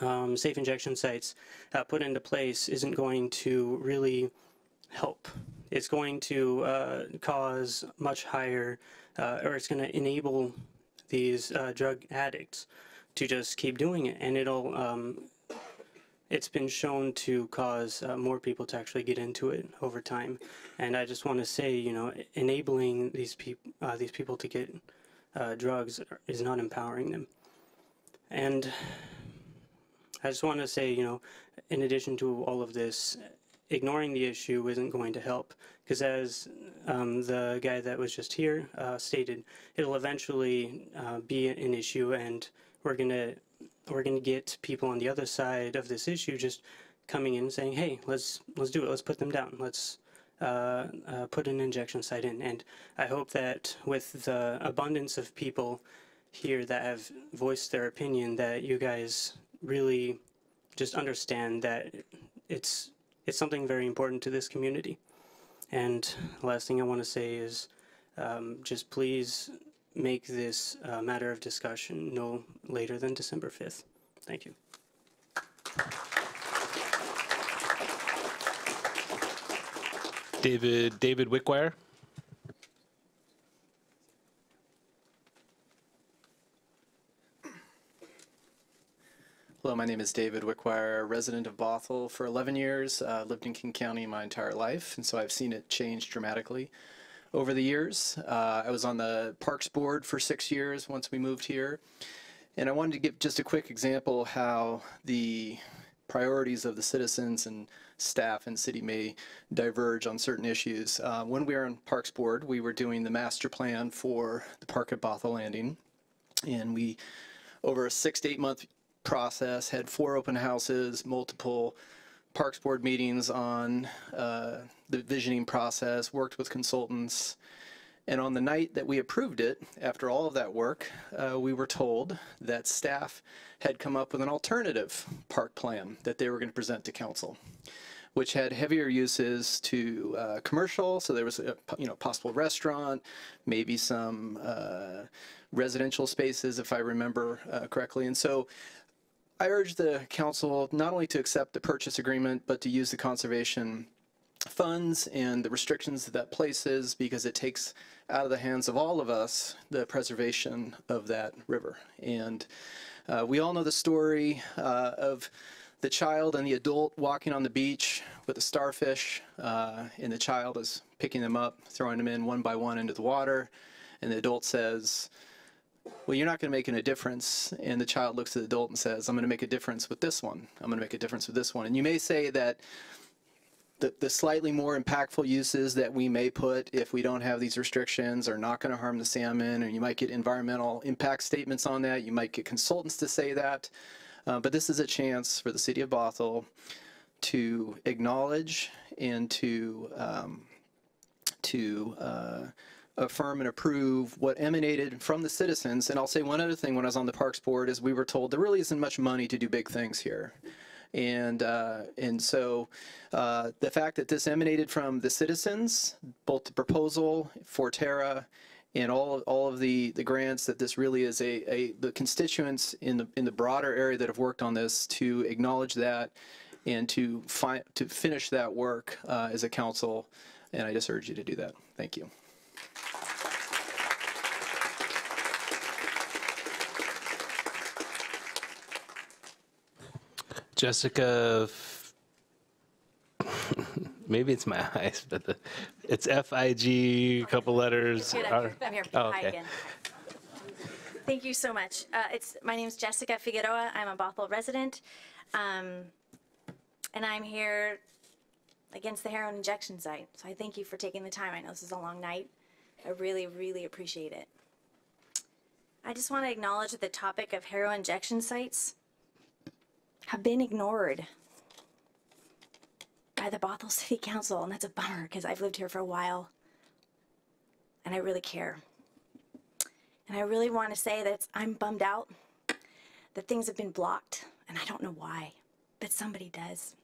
um, safe injection sites uh, put into place isn't going to really help. It's going to uh, cause much higher, uh, or it's going to enable these uh, drug addicts to just keep doing it, and it'll um, it's been shown to cause uh, more people to actually get into it over time. And I just want to say, you know, enabling these people uh, these people to get uh, drugs is not empowering them. And I just want to say, you know, in addition to all of this, ignoring the issue isn't going to help because as um, the guy that was just here uh, stated, it'll eventually uh, be an issue and we're going to we're going to get people on the other side of this issue just coming in and saying, "Hey, let's let's do it. Let's put them down. Let's uh, uh, put an injection site in." And I hope that with the abundance of people here that have voiced their opinion, that you guys really just understand that it's it's something very important to this community. And last thing I want to say is um, just please make this a matter of discussion no later than December 5th. Thank you. David David Wickwire. Hello, my name is David Wickwire, resident of Bothell for 11 years. Uh, lived in King County my entire life, and so I've seen it change dramatically over the years. Uh, I was on the Parks Board for six years once we moved here, and I wanted to give just a quick example how the priorities of the citizens and staff and city may diverge on certain issues. Uh, when we were on Parks Board, we were doing the master plan for the park at Bothell Landing. And we, over a six to eight month process, had four open houses, multiple Parks Board meetings on uh, the visioning process, worked with consultants. And on the night that we approved it, after all of that work, uh, we were told that staff had come up with an alternative park plan that they were going to present to council, which had heavier uses to uh, commercial. So there was a you know possible restaurant, maybe some uh, residential spaces, if I remember uh, correctly. And so I urge the council not only to accept the purchase agreement, but to use the conservation funds and the restrictions that that places because it takes out of the hands of all of us the preservation of that river. And uh, we all know the story uh, of the child and the adult walking on the beach with the starfish, uh, and the child is picking them up, throwing them in one by one into the water, and the adult says, well, you're not going to make a difference. And the child looks at the adult and says, I'm going to make a difference with this one. I'm going to make a difference with this one. And you may say that the, the slightly more impactful uses that we may put if we don't have these restrictions are not going to harm the salmon, and you might get environmental impact statements on that. You might get consultants to say that. Uh, but this is a chance for the city of Bothell to acknowledge and to um, to uh, affirm and approve what emanated from the citizens. And I'll say one other thing when I was on the Parks Board is we were told there really isn't much money to do big things here. And, uh, and so uh, the fact that this emanated from the citizens, both the proposal, Forterra and all of, all of the, the grants that this really is a, a the constituents in the in the broader area that have worked on this to acknowledge that and to fi- to finish that work uh, as a council and I just urge you to do that. Thank you. Jessica, *laughs* maybe it's my *laughs* eyes, but the, it's F I G, couple letters. Good, I'm here. I'm here. Oh, Hi okay. again. Thank you so much. Uh, it's my name is Jessica Figueroa. I'm a Bothell resident, um, and I'm here against the heroin injection site. So I thank you for taking the time. I know this is a long night. I really, really appreciate it. I just want to acknowledge that the topic of heroin injection sites have been ignored by the Bothell *laughs* City Council, and that's a bummer because I've lived here for a while and I really care. And I really want to say that I'm bummed out that things have been blocked, and I don't know why, but somebody does.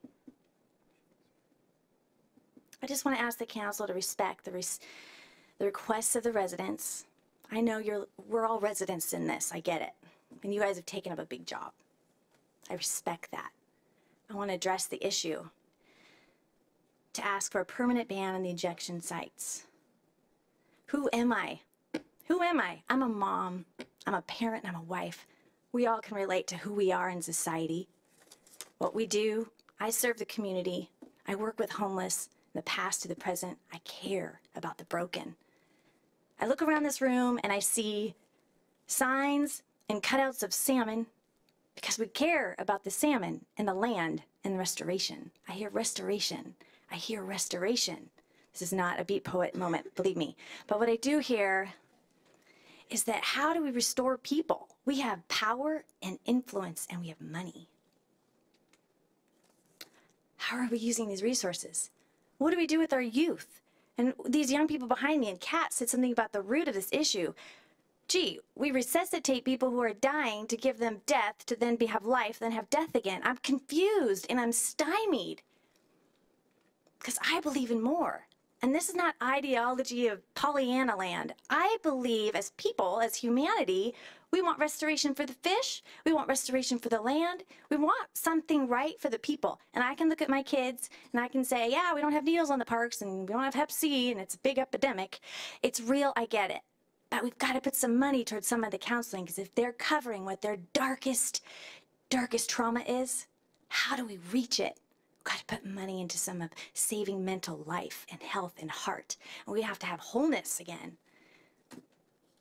I just want to ask the council to respect the, res- the requests of the residents. I know you're, we're all residents in this, I get it. And you guys have taken up a big job. I respect that. I want to address the issue to ask for a permanent ban on the injection sites. Who am I? Who am I? I'm a mom, I'm a parent, I'm a wife. We all can relate to who we are in society. What we do, I serve the community, I work with homeless, In the past to the present. I care about the broken. I look around this room and I see signs and cutouts of salmon because we care about the salmon and the land and restoration. I hear restoration. I hear restoration. This is not a beat poet moment, believe me. But what I do hear is that how do we restore people? We have power and influence and we have money. How are we using these resources? What do we do with our youth? And these young people behind me and Kat said something about the root of this issue. Gee, we resuscitate people who are dying to give them death to then be, have life, then have death again. I'm confused and I'm stymied. Because I believe in more. And this is not ideology of Pollyanna land. I believe as people, as humanity, we want restoration for the fish. We want restoration for the land. We want something right for the people. And I can look at my kids and I can say, yeah, we don't have needles on the parks and we don't have Hep C and it's a big epidemic. It's real, I get it. But we've got to put some money towards some of the counseling because if they're covering what their darkest, darkest trauma is, how do we reach it? We've got to put money into some of saving mental life and health and heart. And we have to have wholeness again.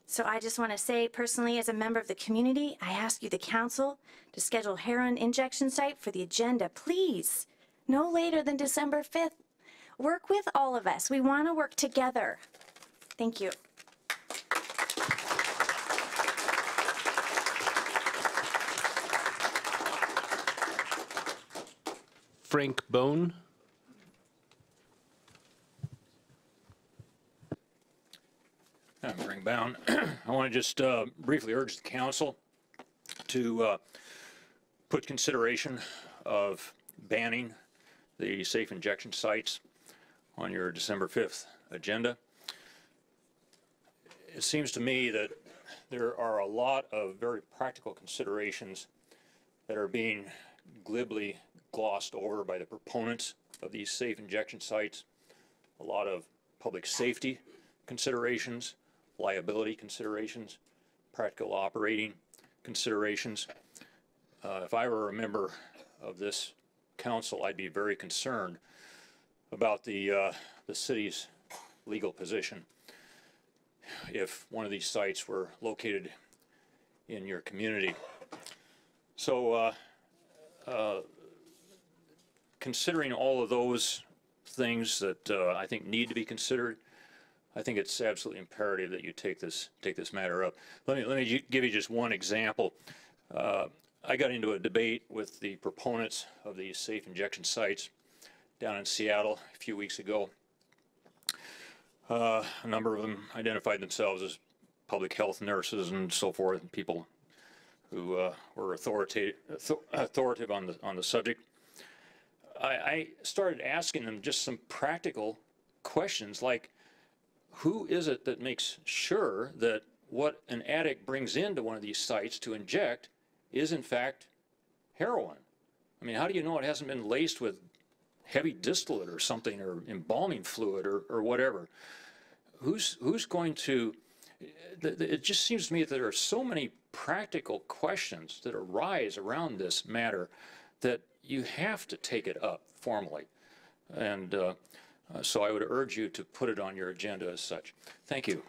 So I just want to say personally, as a member of the community, I ask you, the council, to schedule heroin injection site for the agenda, please. No later than December 5th. Work with all of us. We want to work together. Thank you. Frank Bone. I'm Frank Bound. *clears throat* I want to just uh, briefly urge the council to uh, put consideration of banning the safe injection sites on your December 5th agenda. It seems to me that there are a lot of very practical considerations that are being glibly glossed over by the proponents of these safe injection sites. A lot of public safety considerations, liability considerations, practical operating considerations. Uh, if I were a member of this council, I'd be very concerned about the, uh, the city's legal position if one of these sites were located in your community. So, uh, uh, considering all of those things that uh, I think need to be considered, I think it's absolutely imperative that you take this take this matter up. Let me let me give you just one example. Uh, I got into a debate with the proponents of these safe injection sites down in Seattle a few weeks ago. Uh, a number of them identified themselves as public health nurses and so forth, and people who uh, were authoritative, authoritative on the on the subject. I, I started asking them just some practical questions like, who is it that makes sure that what an addict brings into one of these sites to inject is in fact heroin? I mean, how do you know it hasn't been laced with heavy distillate or something or embalming fluid or, or whatever? Who's, who's going to, it just seems to me that there are so many practical questions that arise around this matter that you have to take it up formally. And uh, uh, so I would urge you to put it on your agenda as such. Thank you.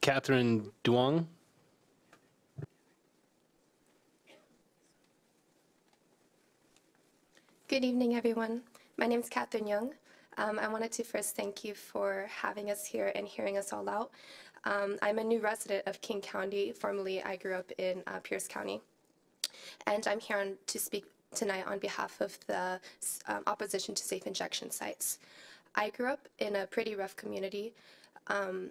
Catherine Duong. Good evening, everyone. My name is Catherine Young. Um, I wanted to first thank you for having us here and hearing us all out. Um, I'm a new resident of King County. Formerly, I grew up in uh, Pierce County. And I'm here on, to speak tonight on behalf of the um, opposition to safe injection sites. I grew up in a pretty rough community. Um,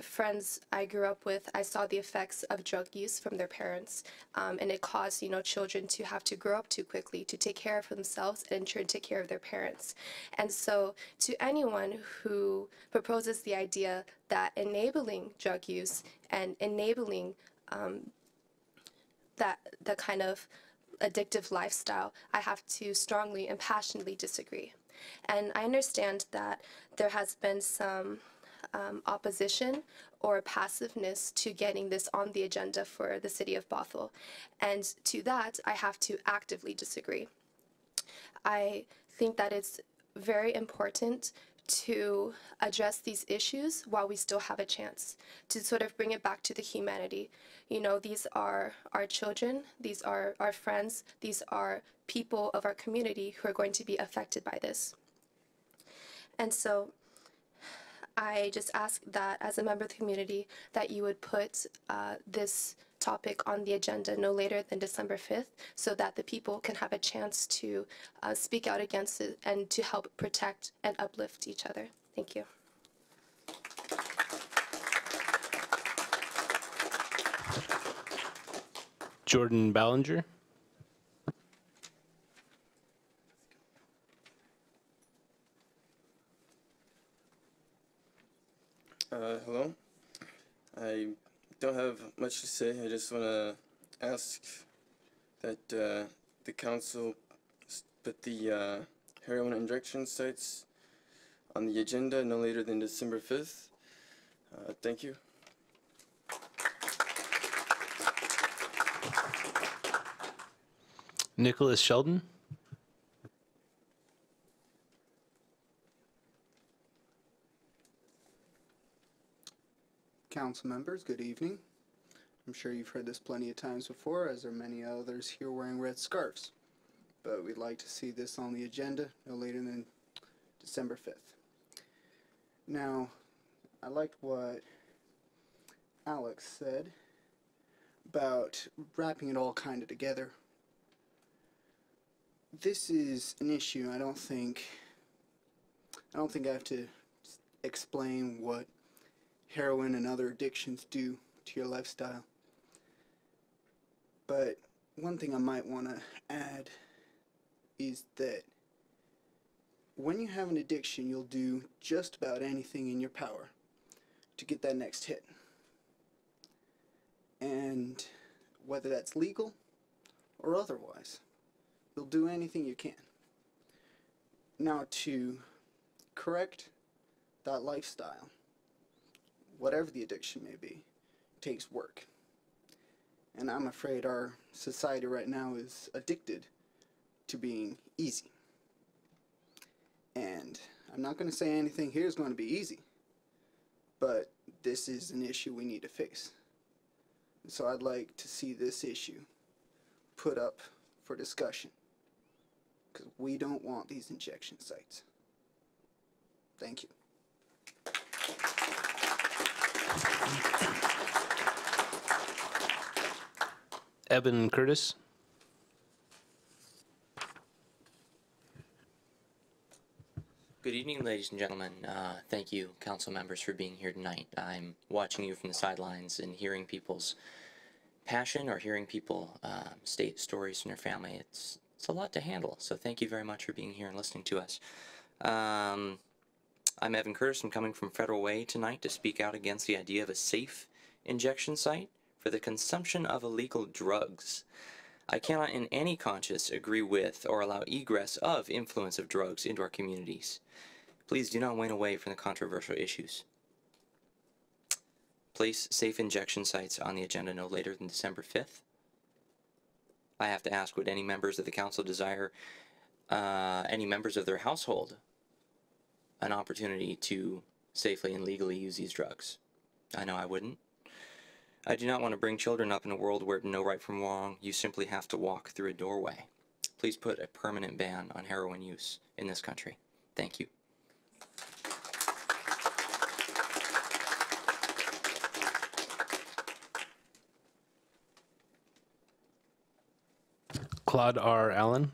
friends I grew up with, I saw the effects of drug use from their parents, um, and it caused you know children to have to grow up too quickly to take care of themselves and in turn take care of their parents. And so, to anyone who proposes the idea that enabling drug use and enabling um, that the kind of addictive lifestyle, I have to strongly and passionately disagree. And I understand that there has been some um, opposition or passiveness to getting this on the agenda for the city of Bothell. And to that, I have to actively disagree. I think that it's very important to address these issues while we still have a chance to sort of bring it back to the humanity. You know, these are our children, these are our friends, these are people of our community who are going to be affected by this. And so I just ask that as a member of the community that you would put uh, this topic on the agenda no later than December 5th so that the people can have a chance to uh, speak out against it and to help protect and uplift each other. Thank you. Jordan Ballinger. Uh, hello. I don't have much to say. I just want to ask that uh, the council put the uh, heroin injection sites on the agenda no later than December 5th. Uh, thank you. Nicholas Sheldon. Council members, good evening. I'm sure you've heard this plenty of times before, as are many others here wearing red scarves. But we'd like to see this on the agenda no later than December 5th. Now, I liked what Alex said about wrapping it all kind of together. This is an issue I don't think I don't think I have to explain what heroin and other addictions do to your lifestyle. But one thing I might want to add is that when you have an addiction, you'll do just about anything in your power to get that next hit. And whether that's legal or otherwise, you'll do anything you can. Now, to correct that lifestyle, whatever the addiction may be, takes work. And I'm afraid our society right now is addicted to being easy. And I'm not going to say anything here is going to be easy, but this is an issue we need to face. And so I'd like to see this issue put up for discussion because we don't want these injection sites. Thank you. Eben Curtis. Good evening, ladies and gentlemen. Uh, thank you, council members, for being here tonight. I'm watching you from the sidelines and hearing people's passion or hearing people uh, state stories from their family. It's it's a lot to handle. So thank you very much for being here and listening to us. Um, I'm Evan Curtis. I'm coming from Federal Way tonight to speak out against the idea of a safe injection site for the consumption of illegal drugs. I cannot in any conscience agree with or allow egress of influence of drugs into our communities. Please do not wane away from the controversial issues. Place safe injection sites on the agenda no later than December 5th. I have to ask would any members of the council desire uh, any members of their household an opportunity to safely and legally use these drugs? I know I wouldn't. I do not want to bring children up in a world where no right from wrong, you simply have to walk through a doorway. Please put a permanent ban on heroin use in this country. Thank you. Claude R. Allen.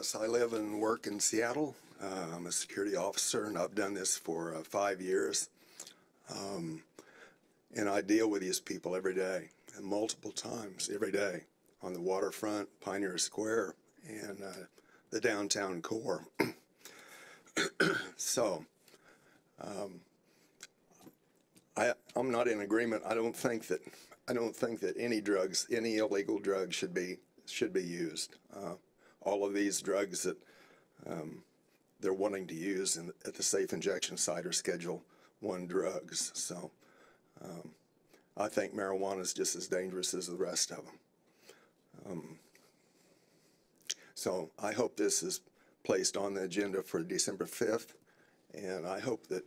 Yes, I live and work in Seattle. Uh, I'm a security officer, and I've done this for uh, five years. Um, and I deal with these people every day, and multiple times every day, on the waterfront, Pioneer Square, and uh, the downtown core. *clears throat* so, um, I, I'm not in agreement. I don't think that I don't think that any drugs, any illegal drugs, should be should be used. Uh, all of these drugs that um, they're wanting to use in, at the safe injection site are Schedule One drugs. So um, I think marijuana is just as dangerous as the rest of them. Um, so I hope this is placed on the agenda for December 5th, and I hope that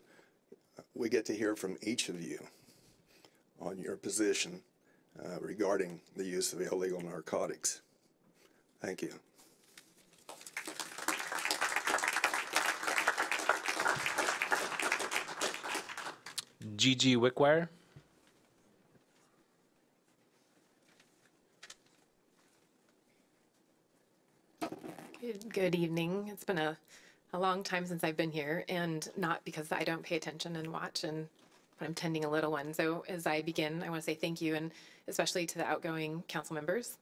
we get to hear from each of you on your position uh, regarding the use of illegal narcotics. Thank you. Gigi Wickwire. Good, good evening. It's been a, a long time since I've been here, and not because I don't pay attention and watch, and but I'm tending a little one. So as I begin, I want to say thank you, and especially to the outgoing council members.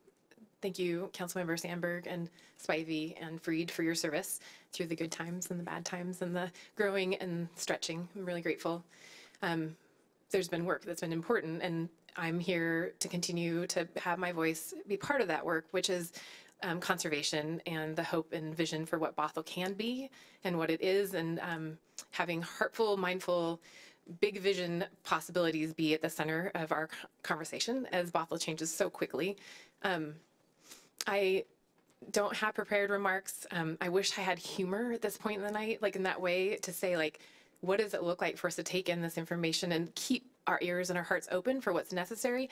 Thank you, Councilmember Samberg and Spivey and Freed for your service through the good times and the bad times and the growing and stretching. I'm really grateful. Um, there's been work that's been important, and I'm here to continue to have my voice be part of that work, which is um, conservation and the hope and vision for what Bothell can be and what it is, and um, having heartful, mindful, big vision possibilities be at the center of our conversation as Bothell changes so quickly. Um, I don't have prepared remarks. Um, I wish I had humor at this point in the night, like in that way, to say like, what does it look like for us to take in this information and keep our ears and our hearts open for what's necessary?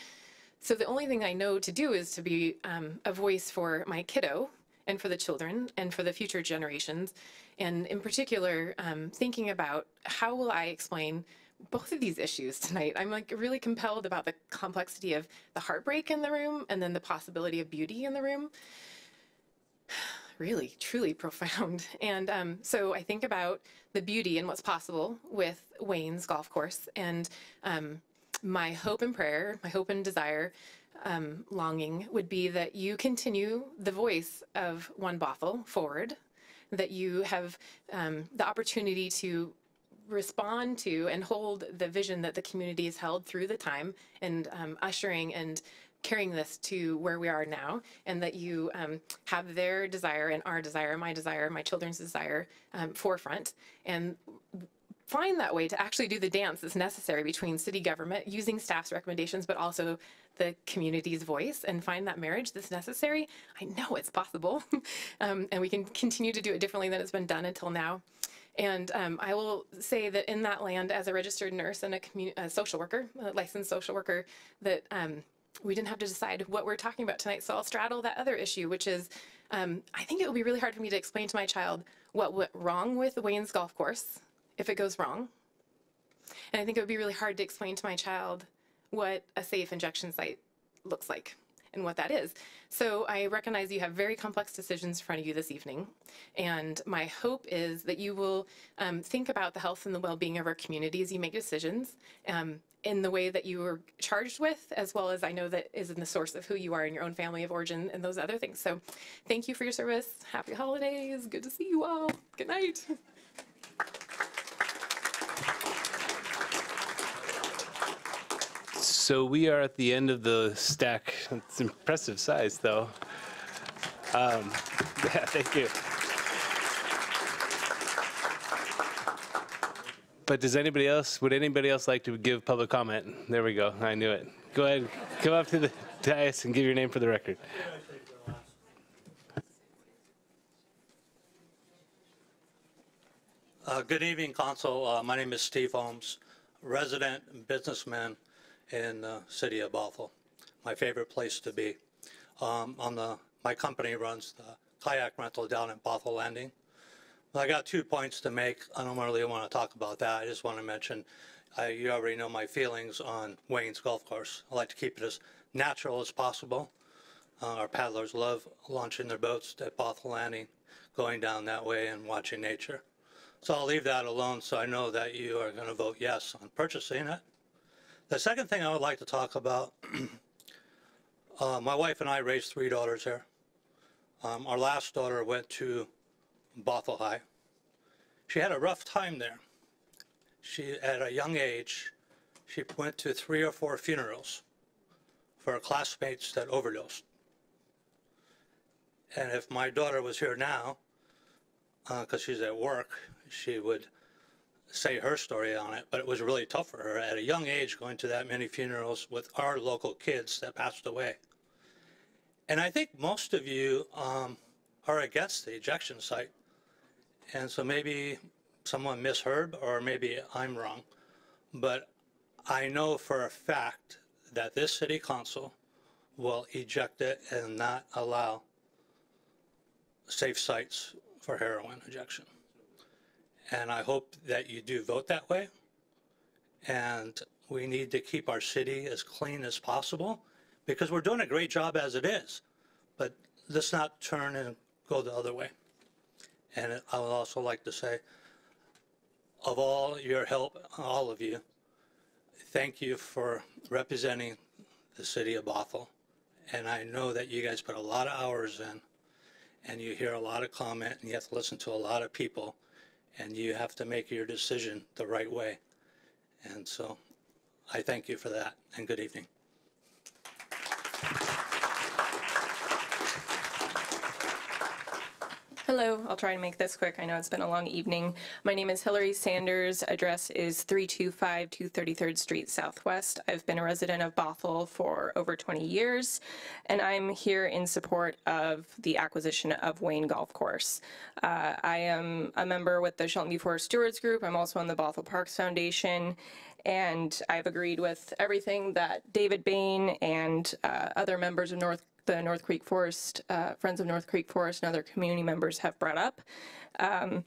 So the only thing I know to do is to be um, a voice for my kiddo and for the children and for the future generations. And in particular, um, thinking about how will I explain both of these issues tonight. I'm like really compelled about the complexity of the heartbreak in the room and then the possibility of beauty in the room. Really, truly profound. *laughs* And um, so I think about the beauty and what's possible with Wayne's golf course. And um, my hope and prayer, my hope and desire, um, longing would be that you continue the voice of One Bothell forward, that you have um, the opportunity to respond to and hold the vision that the community has held through the time and um, ushering and carrying this to where we are now and that you um, have their desire and our desire my desire my children's desire um, forefront. And find that way to actually do the dance that's necessary between city government using staff's recommendations but also the community's voice and find that marriage that's necessary. I know it's possible *laughs* um, and we can continue to do it differently than it's been done until now. And um, I will say that in that land, as a registered nurse and a, a social worker, a licensed social worker, that um, we didn't have to decide what we're talking about tonight. So I'll straddle that other issue, which is um, I think it would be really hard for me to explain to my child what went wrong with Wayne's golf course if it goes wrong. And I think it would be really hard to explain to my child what a safe injection site looks like and what that is. So I recognize you have very complex decisions in front of you this evening. And my hope is that you will um, think about the health and the well-being of our community as you make decisions um, in the way that you were charged with, as well as I know that is in the source of who you are in your own family of origin and those other things. So thank you for your service. Happy holidays. Good to see you all. Good night. *laughs* So we are at the end of the stack. It's impressive size, though. Um, *laughs* yeah, thank you. But does anybody else, would anybody else like to give public comment? There we go. I knew it. Go ahead. Come up to the dais and give your name for the record. Uh, Good evening, Council. Uh, My name is Steve Holmes, resident and businessman in the city of Bothell. My favorite place to be. Um, On the, my company runs the kayak rental down in Bothell Landing. I got two points to make. I don't really want to talk about that. I just want to mention, I- you already know my feelings on Wayne's Golf Course. I like to keep it as natural as possible. Uh, Our paddlers love launching their boats at Bothell Landing, going down that way and watching nature. So I'll leave that alone so I know that you are going to vote yes on purchasing it. The second thing I would like to talk about, *clears throat* uh, my wife and I raised three daughters here. Um, our last daughter went to Bothell High. She had a rough time there. She, at a young age, she went to three or four funerals for classmates that overdosed. And if my daughter was here now, because she's at work, she would say her story on it, but it was really tough for her at a young age going to that many funerals with our local kids that passed away. And I think most of you um, are against the ejection site. And so maybe someone misheard or maybe I'm wrong. But I know for a fact that this city council will eject it and not allow safe sites for heroin ejection. And I hope that you do vote that way. And we need to keep our city as clean as possible because we're doing a great job as it is. But let's not turn and go the other way. And I would also like to say, of all your help, all of you, thank you for representing the city of Bothell. And I know that you guys put a lot of hours in and you hear a lot of comment and you have to listen to a lot of people and you have to make your decision the right way. And so I thank you for that and good evening. Hello, I'll try and make this quick. I know it's been a long evening. My name is Hillary Sanders. Address is 325 233rd Street Southwest. I've been a resident of Bothell for over 20 years, and I'm here in support of the acquisition of Wayne Golf Course. Uh, I am a member with the Shelton View Forest Stewards Group. I'm also on the Bothell Parks Foundation, and I've agreed with everything that David Bain and uh, other members of North the North Creek Forest, uh, Friends of North Creek Forest and other community members have brought up. Um,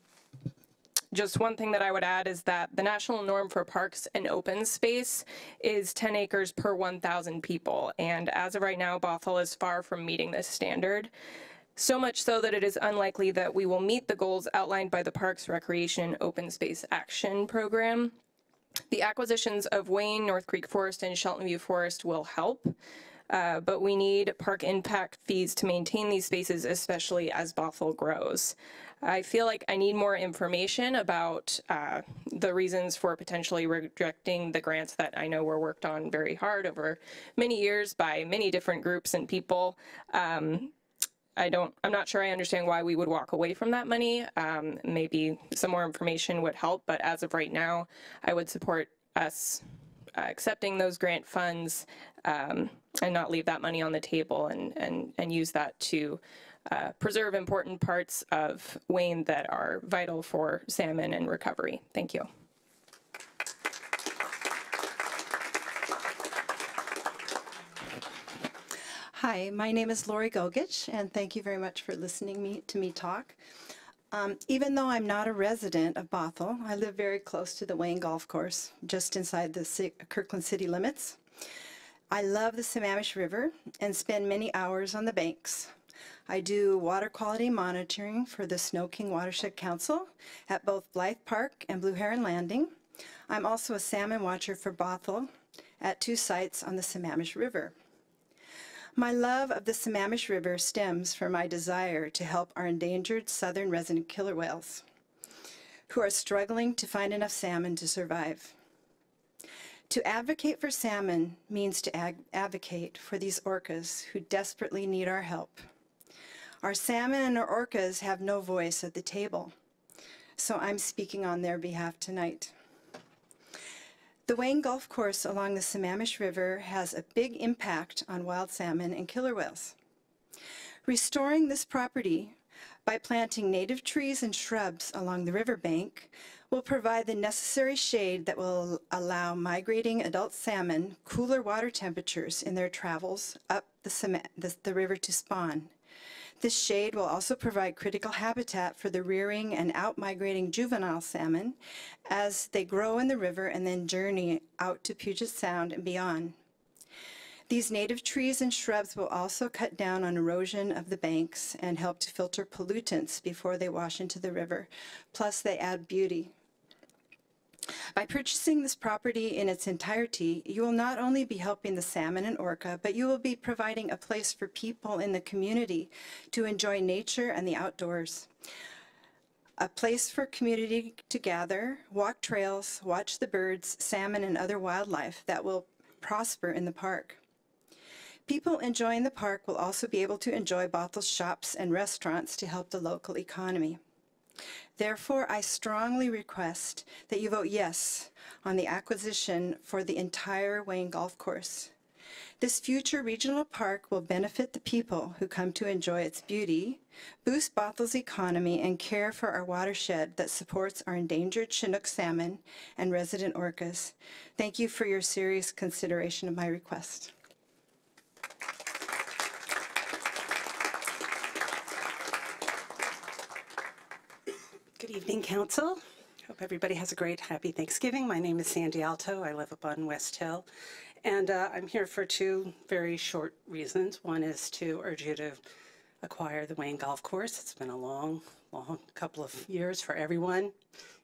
just one thing that I would add is that the national norm for parks and open space is 10 acres per 1,000 people. And as of right now, Bothell is far from meeting this standard. So much so that it is unlikely that we will meet the goals outlined by the Parks, Recreation, Open Space Action Program. The acquisitions of Wayne, North Creek Forest, and Shelton View Forest will help. Uh, but we need park impact fees to maintain these spaces, especially as Bothell grows. I feel like I need more information about uh, the reasons for potentially rejecting the grants that I know were worked on very hard over many years by many different groups and people. Um, I don't, I'm not sure I understand why we would walk away from that money. Um, maybe some more information would help, but as of right now, I would support us uh, accepting those grant funds um, and not leave that money on the table and, and, and use that to uh, preserve important parts of Wayne that are vital for salmon and recovery. Thank you. Hi, my name is Lori Gogich, and thank you very much for listening me, to me talk. Um, even though I'm not a resident of Bothell, I live very close to the Wayne Golf Course, just inside the Kirkland city limits. I love the Sammamish River and spend many hours on the banks. I do water quality monitoring for the Sno-King Watershed Council at both Blyth Park and Blue Heron Landing. I'm also a salmon watcher for Bothell at two sites on the Sammamish River. My love of the Sammamish River stems from my desire to help our endangered southern resident killer whales who are struggling to find enough salmon to survive. To advocate for salmon means to advocate for these orcas who desperately need our help. Our salmon and our orcas have no voice at the table, so I'm speaking on their behalf tonight. The Wayne Golf Course along the Sammamish River has a big impact on wild salmon and killer whales. Restoring this property by planting native trees and shrubs along the riverbank will provide the necessary shade that will allow migrating adult salmon cooler water temperatures in their travels up the, the, the river to spawn. This shade will also provide critical habitat for the rearing and out-migrating juvenile salmon as they grow in the river and then journey out to Puget Sound and beyond. These native trees and shrubs will also cut down on erosion of the banks and help to filter pollutants before they wash into the river. Plus, they add beauty by purchasing this property in its entirety, you will not only be helping the salmon and orca, but you will be providing a place for people in the community to enjoy nature and the outdoors. A place for community to gather, walk trails, watch the birds, salmon, and other wildlife that will prosper in the park. People enjoying the park will also be able to enjoy Bothell's shops and restaurants to help the local economy. Therefore, I strongly request that you vote yes on the acquisition for the entire Wayne Golf Course. This future regional park will benefit the people who come to enjoy its beauty, boost Bothell's economy, and care for our watershed that supports our endangered Chinook salmon and resident orcas. Thank you for your serious consideration of my request. Good evening, Council. Hope everybody has a great, happy Thanksgiving. My name is Sandy Alto. I live up on West Hill. And uh, I'm here for two very short reasons. One is to urge you to acquire the Wayne Golf Course. It's been a long, long couple of years for everyone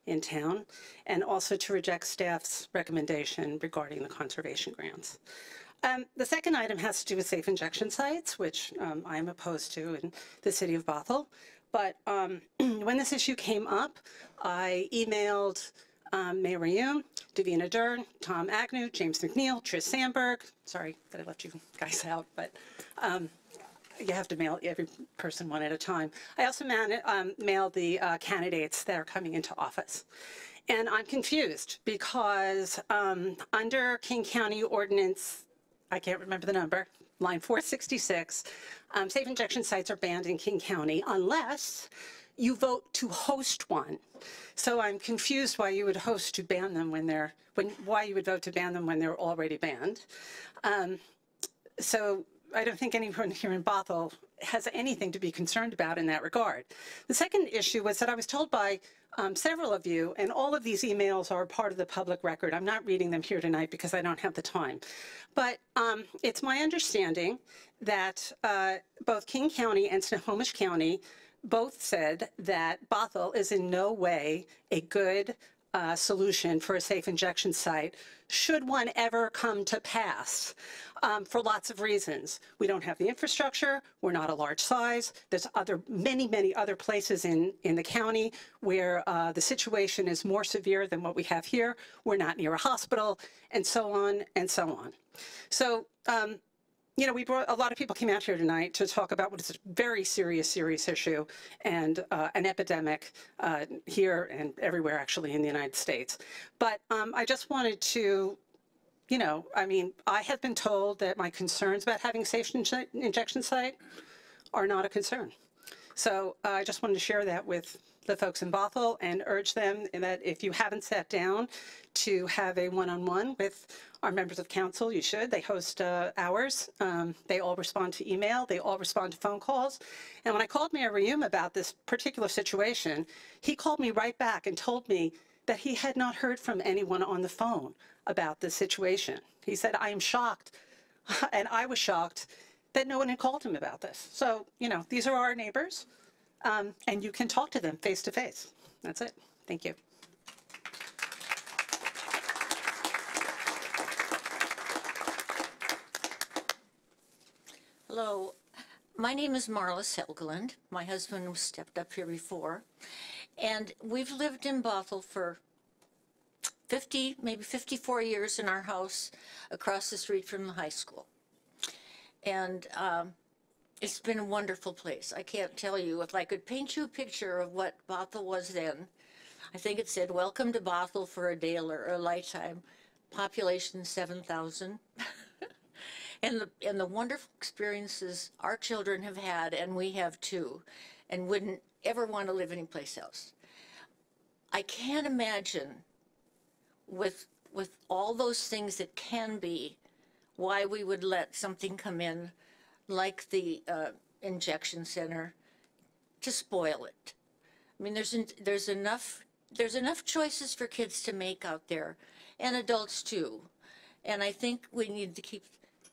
in town. And also to reject staff's recommendation regarding the conservation grants. Um, the second item has to do with safe injection sites, which um, I'm opposed to in the city of Bothell. But um, *clears throat* when this issue came up, I emailed um, Mayor Rheaume, Davina Duerr, Tom Agnew, James McNeil, Tris Samberg. Sorry that I left you guys out, but um, you have to mail every person one at a time. I also um, mail the uh, candidates that are coming into office. And I'm confused because um, under King County Ordinance, I can't remember the number, line 466, um, safe injection sites are banned in King County unless you vote to host one. So I'm confused why you would host to ban them when they're, when, why you would vote to ban them when they're already banned. Um, so I don't think anyone here in Bothell has anything to be concerned about in that regard. The second issue was that I was told by um, several of you, and all of these emails are part of the public record. I'm not reading them here tonight because I don't have the time. But um, it's my understanding that uh, both King County and Snohomish County both said that Bothell is in no way a good uh, solution for a safe injection site should one ever come to pass um, for lots of reasons. We don't have the infrastructure. We're not a large size. There's other many, many other places in, in the county where uh, the situation is more severe than what we have here. We're not near a hospital and so on and so on. So um, you know, we brought a lot of people came out here tonight to talk about what is a very serious, serious issue and uh, an epidemic uh, here and everywhere, actually, in the United States. But um, I just wanted to, you know, I mean, I have been told that my concerns about having safe inje injection site are not a concern. So uh, I just wanted to share that with the folks in Bothell and urge them that if you haven't sat down to have a one-on-one -on -one with our members of council, you should. They host uh, hours. Um, they all respond to email. They all respond to phone calls. And when I called Mayor Rheaume about this particular situation, he called me right back and told me that he had not heard from anyone on the phone about this situation. He said, I am shocked. *laughs* and I was shocked that no one had called him about this. So, you know, these are our neighbors, um, and you can talk to them face to face. That's it. Thank you. Hello, my name is Marla Selgeland. My husband stepped up here before. And we've lived in Bothell for 50, maybe 54 years in our house across the street from the high school. And um, it's been a wonderful place. I can't tell you, if I could paint you a picture of what Bothell was then, I think it said, welcome to Bothell for a day or a lifetime, population 7,000. *laughs* and the and the wonderful experiences our children have had and we have too and wouldn't ever want to live anyplace else i can't imagine with with all those things that can be why we would let something come in like the uh, injection center to spoil it i mean there's there's enough there's enough choices for kids to make out there and adults too and i think we need to keep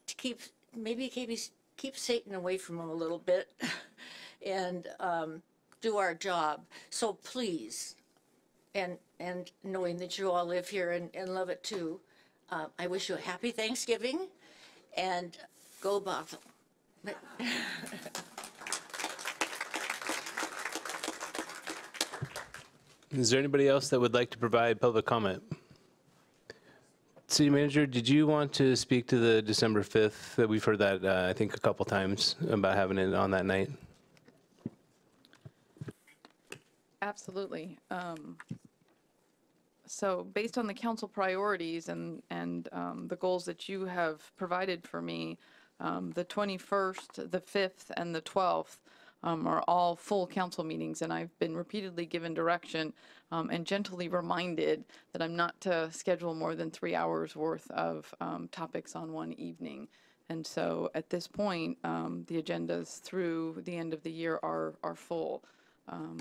to keep maybe keep keep Satan away from them a little bit *laughs* and um, do our job. So please, and and knowing that you all live here and, and love it too, uh, I wish you a happy Thanksgiving and go Bothell. *laughs* Is there anybody else that would like to provide public comment? City Manager, did you want to speak to the December 5th, that we've heard that, uh, I think, a couple times about having it on that night? Absolutely. Um, So based on the council priorities and, and um, the goals that you have provided for me, um, the 21st, the 5th, and the 12th um, are all full council meetings, and I've been repeatedly given direction um, and gently reminded that I'm not to schedule more than three hours worth of um, topics on one evening. And so at this point, um, the agendas through the end of the year are, are full. Um,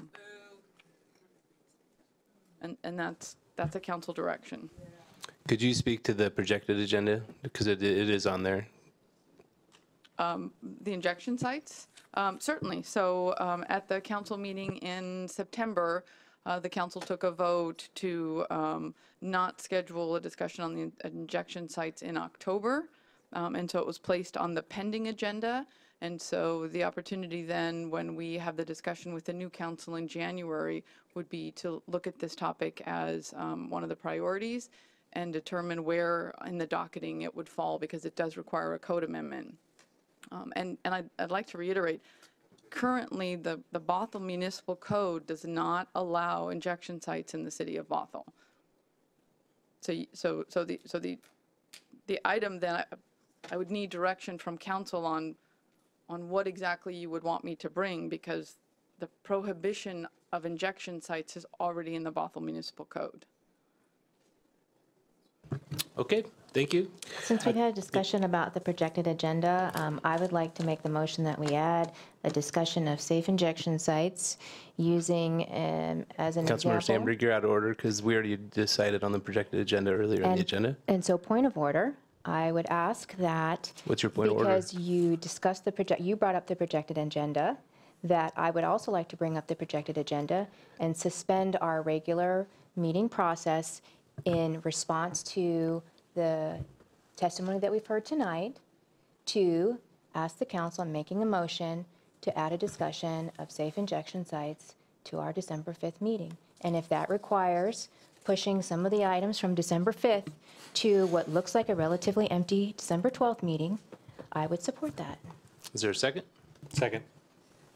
And, and that's, that's a council direction. Could you speak to the projected agenda? Because it, it is on there. Um, The injection sites? Um, Certainly. So um, at the council meeting in September, uh, the council took a vote to um, not schedule a discussion on the injection sites in October. Um, And so it was placed on the pending agenda. And so the opportunity then, when we have the discussion with the new council in January, would be to look at this topic as um, one of the priorities and determine where in the docketing it would fall, because it does require a code amendment. Um, And, and I'd, I'd like to reiterate, currently, the, the Bothell Municipal Code does not allow injection sites in the city of Bothell. So, so, so the, so the, the item that I I would need direction from council on, on what exactly you would want me to bring, because the prohibition of injection sites is already in the Bothell Municipal Code. Okay, thank you. Since we've had a discussion about the projected agenda, um, I would like to make the motion that we add a discussion of safe injection sites using, um, as an Councilmember example. Samberg, you're out of order because we already decided on the projected agenda earlier in the agenda. And so, point of order, I would ask that. What's your point of order? Because you discussed the project, you brought up the projected agenda, that I would also like to bring up the projected agenda and suspend our regular meeting process in response to the testimony that we've heard tonight, to ask the council, I'm making a motion to add a discussion of safe injection sites to our December 5th meeting. And if that requires pushing some of the items from December 5th to what looks like a relatively empty December 12th meeting, I would support that. Is there a second? Second.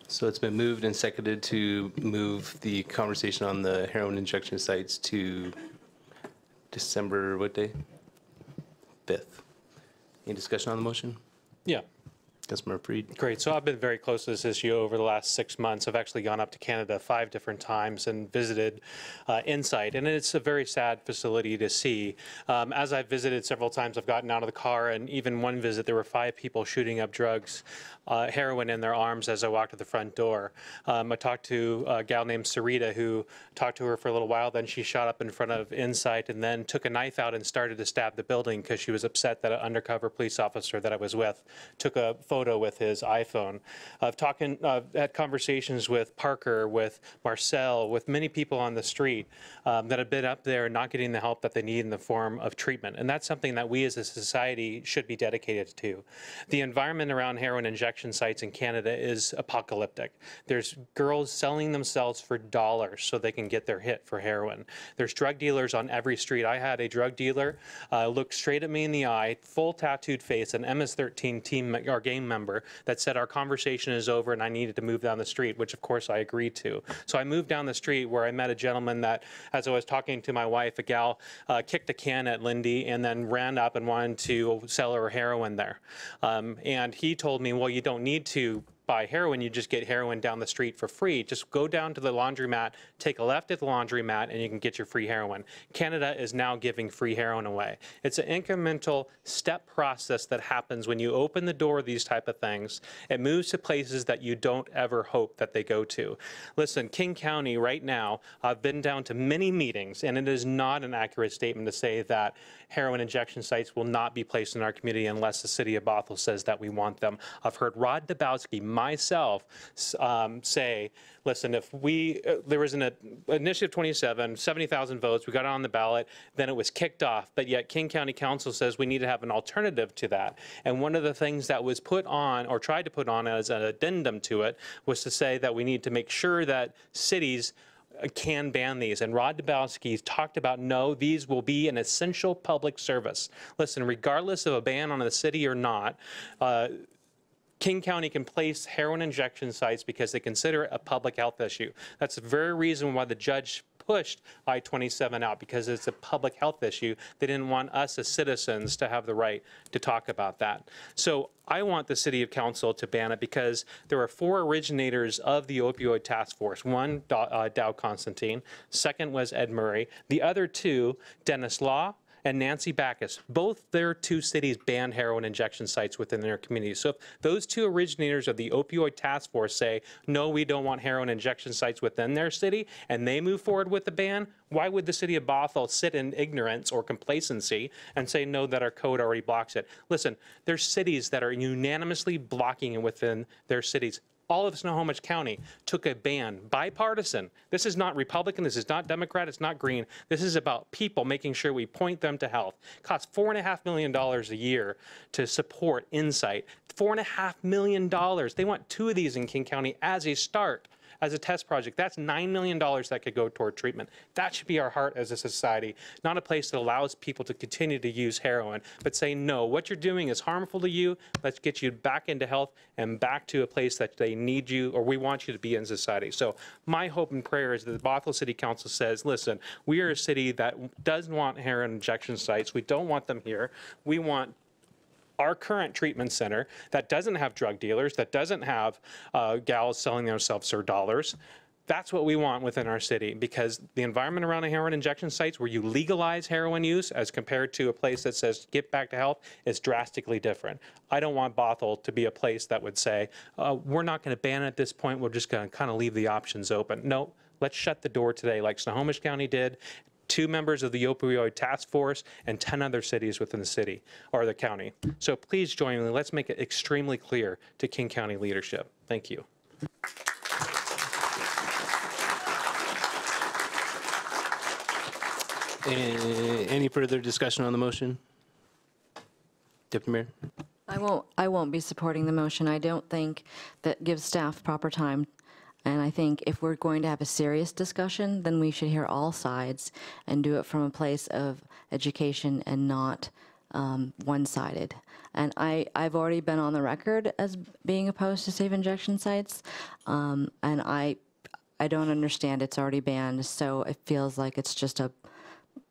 So it's been moved and seconded to move the conversation on the heroin injection sites to December, what day? 5th. Any discussion on the motion? Yeah. Councilmember Freed? Great. So I've been very close to this issue over the last six months. I've actually gone up to Canada five different times and visited uh, Insite, and it's a very sad facility to see. Um, as I've visited several times, I've gotten out of the car, and even one visit, there were five people shooting up drugs, uh, heroin in their arms as I walked to the front door. Um, I talked to a gal named Sarita who talked to her for a little while. Then she shot up in front of Insite and then took a knife out and started to stab the building because she was upset that an undercover police officer that I was with took a photo with his iPhone. I've talking, uh, had conversations with Parker, with Marcel, with many people on the street um, that have been up there not getting the help that they need in the form of treatment. And that's something that we as a society should be dedicated to. The environment around heroin injection sites in Canada is apocalyptic. There's girls selling themselves for dollars so they can get their hit for heroin. There's drug dealers on every street. I had a drug dealer uh, look straight at me in the eye, full tattooed face, an MS-13 team or game member that said our conversation is over and I needed to move down the street, which of course I agreed to. So I moved down the street where I met a gentleman that, as I was talking to my wife, a gal uh, kicked a can at Lindy and then ran up and wanted to sell her heroin there. Um, and he told me, well, you don't need to buy heroin, you just get heroin down the street for free. Just go down to the laundromat, take a left at the laundromat, and you can get your free heroin. Canada is now giving free heroin away. It's an incremental step process that happens when you open the door of these type of things. It moves to places that you don't ever hope that they go to. Listen, King County right now, I've been down to many meetings, and it is not an accurate statement to say that heroin injection sites will not be placed in our community unless the city of Bothell says that we want them. I've heard Rod Dembowski, myself, um, say, listen, if we, uh, there was an uh, initiative 27, 70,000 votes, we got it on the ballot, then it was kicked off, but yet King County Council says we need to have an alternative to that. And one of the things that was put on, or tried to put on as an addendum to it, was to say that we need to make sure that cities can ban these. And Rod Dembowski talked about, no, these will be an essential public service. Listen, regardless of a ban on the city or not, uh, King County can place heroin injection sites because they consider it a public health issue. That's the very reason why the judge pushed I-27 out, because it's a public health issue. They didn't want us as citizens to have the right to talk about that. So I want the city of council to ban it because there are four originators of the opioid task force. One, Dow uh, Dow Constantine. Second was Ed Murray. The other two, Dennis Law and Nancy Backus, both their two cities banned heroin injection sites within their communities. So if those two originators of the opioid task force say, no, we don't want heroin injection sites within their city, and they move forward with the ban, why would the city of Bothell sit in ignorance or complacency and say, no, that our code already blocks it? Listen, there's cities that are unanimously blocking it within their cities all of Snohomish County took a ban, bipartisan. This is not Republican, this is not Democrat, it's not Green. This is about people making sure we point them to health. It Costs four and a half million dollars a year to support Insite. Four and a half million dollars. They want two of these in King County as a start as a test project. That's $9 million that could go toward treatment. That should be our heart as a society, not a place that allows people to continue to use heroin, but say, no, what you're doing is harmful to you. Let's get you back into health and back to a place that they need you or we want you to be in society. So my hope and prayer is that the Bothell City Council says, listen, we are a city that doesn't want heroin injection sites. We don't want them here. We want our current treatment center that doesn't have drug dealers, that doesn't have uh, gals selling themselves for dollars. That's what we want within our city because the environment around the heroin injection sites where you legalize heroin use as compared to a place that says get back to health is drastically different. I don't want Bothell to be a place that would say, uh, we're not going to ban it at this point, we're just going to kind of leave the options open. No, let's shut the door today like Snohomish County did two members of the opioid task force, and 10 other cities within the city or the county. So please join me. Let's make it extremely clear to King County leadership. Thank you. Any further discussion on the motion? Deputy Mayor? I won't, I won't be supporting the motion. I don't think that gives staff proper time. And I think if we're going to have a serious discussion, then we should hear all sides and do it from a place of education and not um, one-sided. And I, I've already been on the record as being opposed to safe injection sites. Um, and I, I don't understand it's already banned, so it feels like it's just a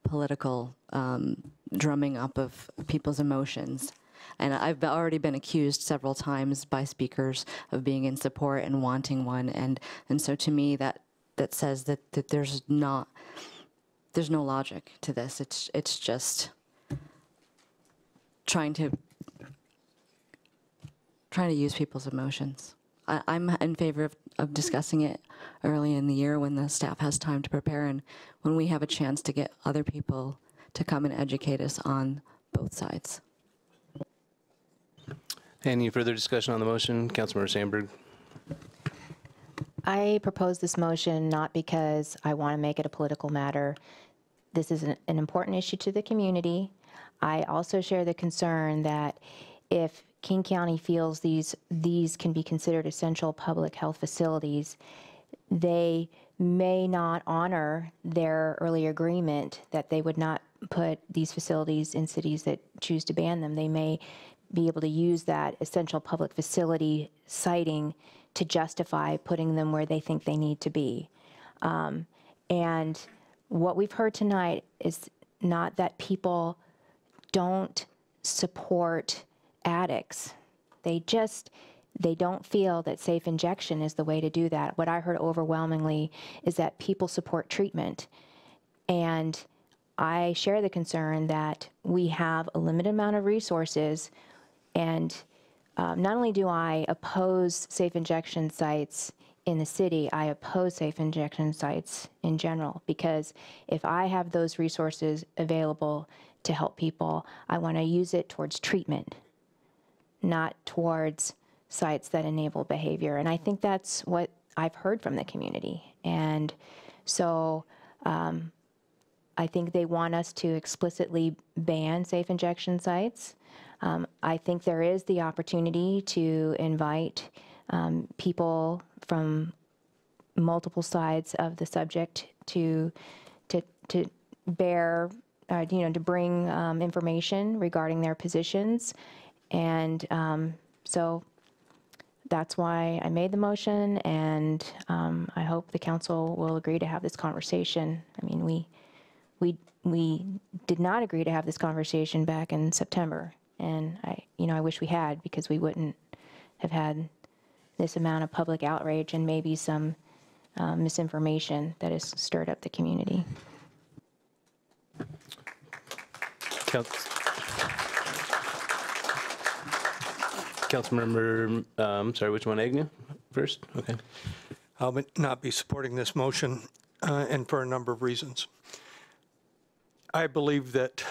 political um, drumming up of people's emotions. And I've already been accused several times by speakers of being in support and wanting one. And, and so to me, that, that says that, that there's not, there's no logic to this. It's, it's just trying to, trying to use people's emotions. I, I'm in favor of, of discussing it early in the year when the staff has time to prepare and when we have a chance to get other people to come and educate us on both sides. Any further discussion on the motion? Councilmember Samberg? I propose this motion not because I want to make it a political matter. This is an, an important issue to the community. I also share the concern that if King County feels these these can be considered essential public health facilities, they may not honor their early agreement that they would not put these facilities in cities that choose to ban them. They may be able to use that essential public facility citing to justify putting them where they think they need to be. Um, and what we've heard tonight is not that people don't support addicts. They just they don't feel that safe injection is the way to do that. What I heard overwhelmingly is that people support treatment. And I share the concern that we have a limited amount of resources and um, not only do I oppose safe injection sites in the city, I oppose safe injection sites in general because if I have those resources available to help people, I want to use it towards treatment, not towards sites that enable behavior. And I think that's what I've heard from the community. And so um, I think they want us to explicitly ban safe injection sites. Um, I think there is the opportunity to invite um, people from multiple sides of the subject to to to bear, uh, you know, to bring um, information regarding their positions, and um, so that's why I made the motion, and um, I hope the council will agree to have this conversation. I mean, we we we did not agree to have this conversation back in September, and I you know I wish we had because we wouldn't have had this amount of public outrage and maybe some uh, misinformation that has stirred up the community. Council- Councilmember, um, sorry, which one, Agnew first? Okay. I'll not be supporting this motion, uh, and for a number of reasons. I believe that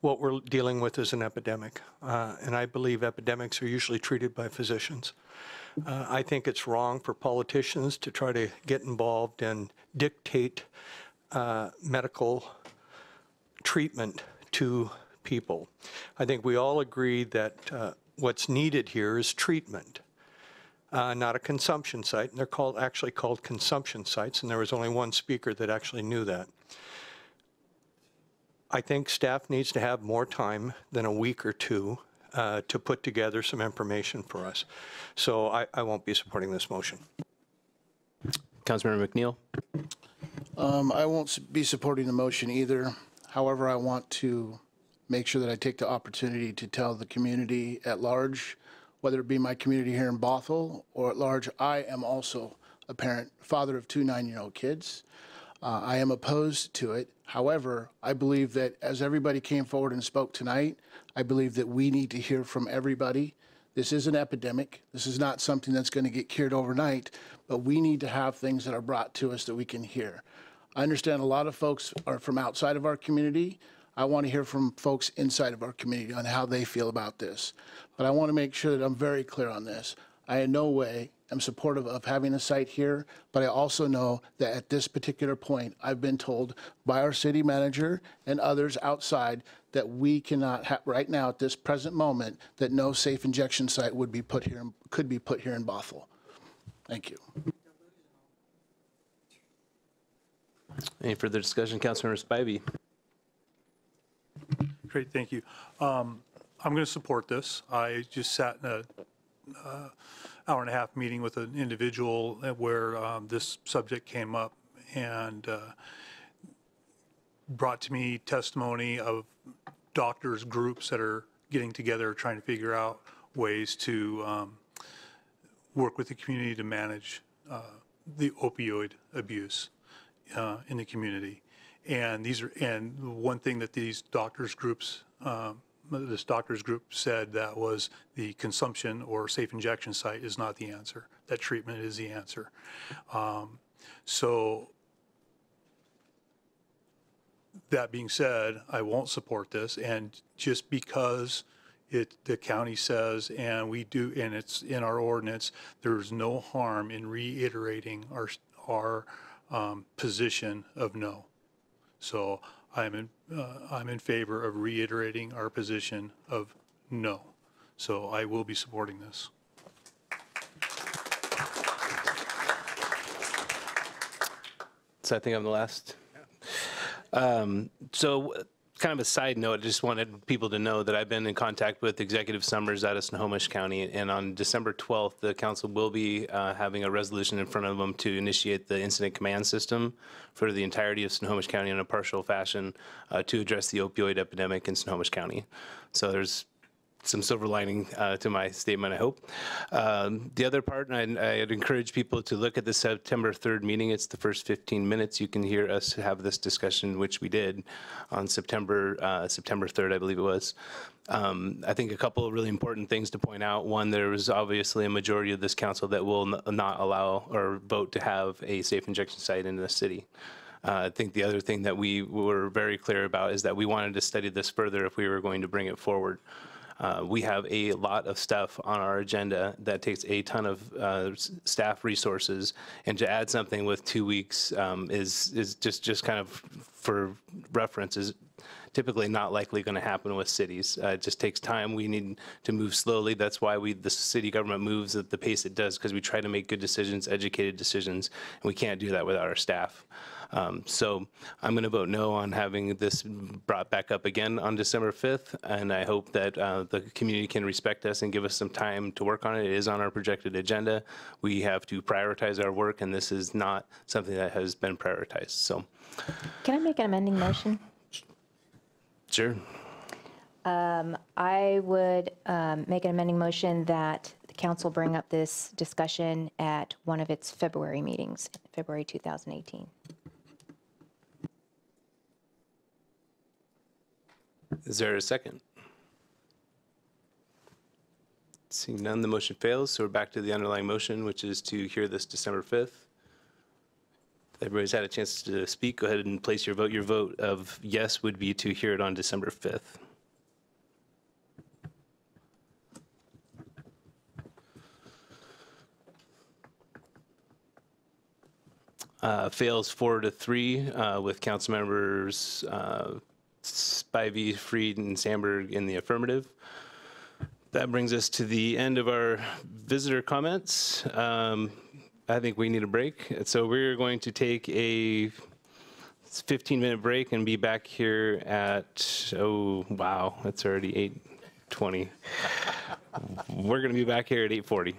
what we're dealing with is an epidemic, uh, and I believe epidemics are usually treated by physicians. Uh, I think it's wrong for politicians to try to get involved and dictate uh, medical treatment to people. I think we all agree that uh, what's needed here is treatment. uh, not a consumption site. And they're called, actually called consumption sites, and there was only one speaker that actually knew that. I think staff needs to have more time than a week or two uh, to put together some information for us. So I, I won't be supporting this motion. Councilmember McNeil? Um, I won't be supporting the motion either. However, I want to make sure that I take the opportunity to tell the community at large, whether it be my community here in Bothell or at large, I am also a parent, father of two nine-year-old kids. Uh, I am opposed to it. However, I believe that as everybody came forward and spoke tonight, I believe that we need to hear from everybody. This is an epidemic. This is not something that's going to get cured overnight, but we need to have things that are brought to us that we can hear. I understand a lot of folks are from outside of our community. I want to hear from folks inside of our community on how they feel about this. But I want to make sure that I'm very clear on this. I in no way am supportive of having a site here, but I also know that at this particular point, I've been told by our city manager and others outside that we cannot have, right now, at this present moment, that no safe injection site would be put here, could be put here in Bothell. Thank you. Any further discussion? Councilmember Spivey? Great, thank you. Um, I'm going to support this. I just sat in a uh, hour and a half meeting with an individual where um, this subject came up and uh, brought to me testimony of doctors groups that are getting together trying to figure out ways to um, work with the community to manage uh, the opioid abuse uh, in the community. And these are, and one thing that these doctors groups, um, this doctors group said that was the consumption or safe injection site is not the answer. That treatment is the answer. Um, so that being said, I won't support this. And just because it, the county says, and we do, and it's in our ordinance, there's no harm in reiterating our, our um, position of no. So I'm in, uh, I'm in favor of reiterating our position of no. So I will be supporting this. So I think I'm the last. Um, So kind of a side note, I just wanted people to know that I've been in contact with Executive Somers out of Snohomish County, and on December 12th, the council will be uh, having a resolution in front of them to initiate the incident command system for the entirety of Snohomish County in a partial fashion uh, to address the opioid epidemic in Snohomish County. So there's some silver lining uh, to my statement, I hope. Um, the other part, and I, I'd encourage people to look at the September 3rd meeting. It's the first 15 minutes. You can hear us have this discussion, which we did on September uh, September 3rd, I believe it was. Um, I think a couple of really important things to point out. One, there was obviously a majority of this council that will not allow or vote to have a safe injection site in the city. Uh, I think the other thing that we were very clear about is that we wanted to study this further if we were going to bring it forward. Uh, we have a lot of stuff on our agenda that takes a ton of uh, staff resources, and to add something with two weeks um, is is just just kind of for reference is typically not likely going to happen with cities. Uh, it just takes time. We need to move slowly. That's why we the city government moves at the pace it does because we try to make good decisions, educated decisions, and we can't do that without our staff. Um, so I'm going to vote no on having this brought back up again on December 5th, and I hope that uh, the community can respect us and give us some time to work on it. It is on our projected agenda. We have to prioritize our work, and this is not something that has been prioritized. So, Can I make an amending motion? sure. Um, I would um, make an amending motion that the council bring up this discussion at one of its February meetings, February 2018. Is there a second? Seeing none, the motion fails, so we're back to the underlying motion, which is to hear this December 5th. Everybody's had a chance to speak. Go ahead and place your vote. Your vote of yes would be to hear it on December 5th. Uh, Fails four to three uh, with council members uh, Spivey, Freed, and Samberg in the affirmative. That brings us to the end of our visitor comments. Um, I think we need a break. So we're going to take a 15-minute break and be back here at, oh, wow, it's already 8:20. We're going to be back here at 8:40.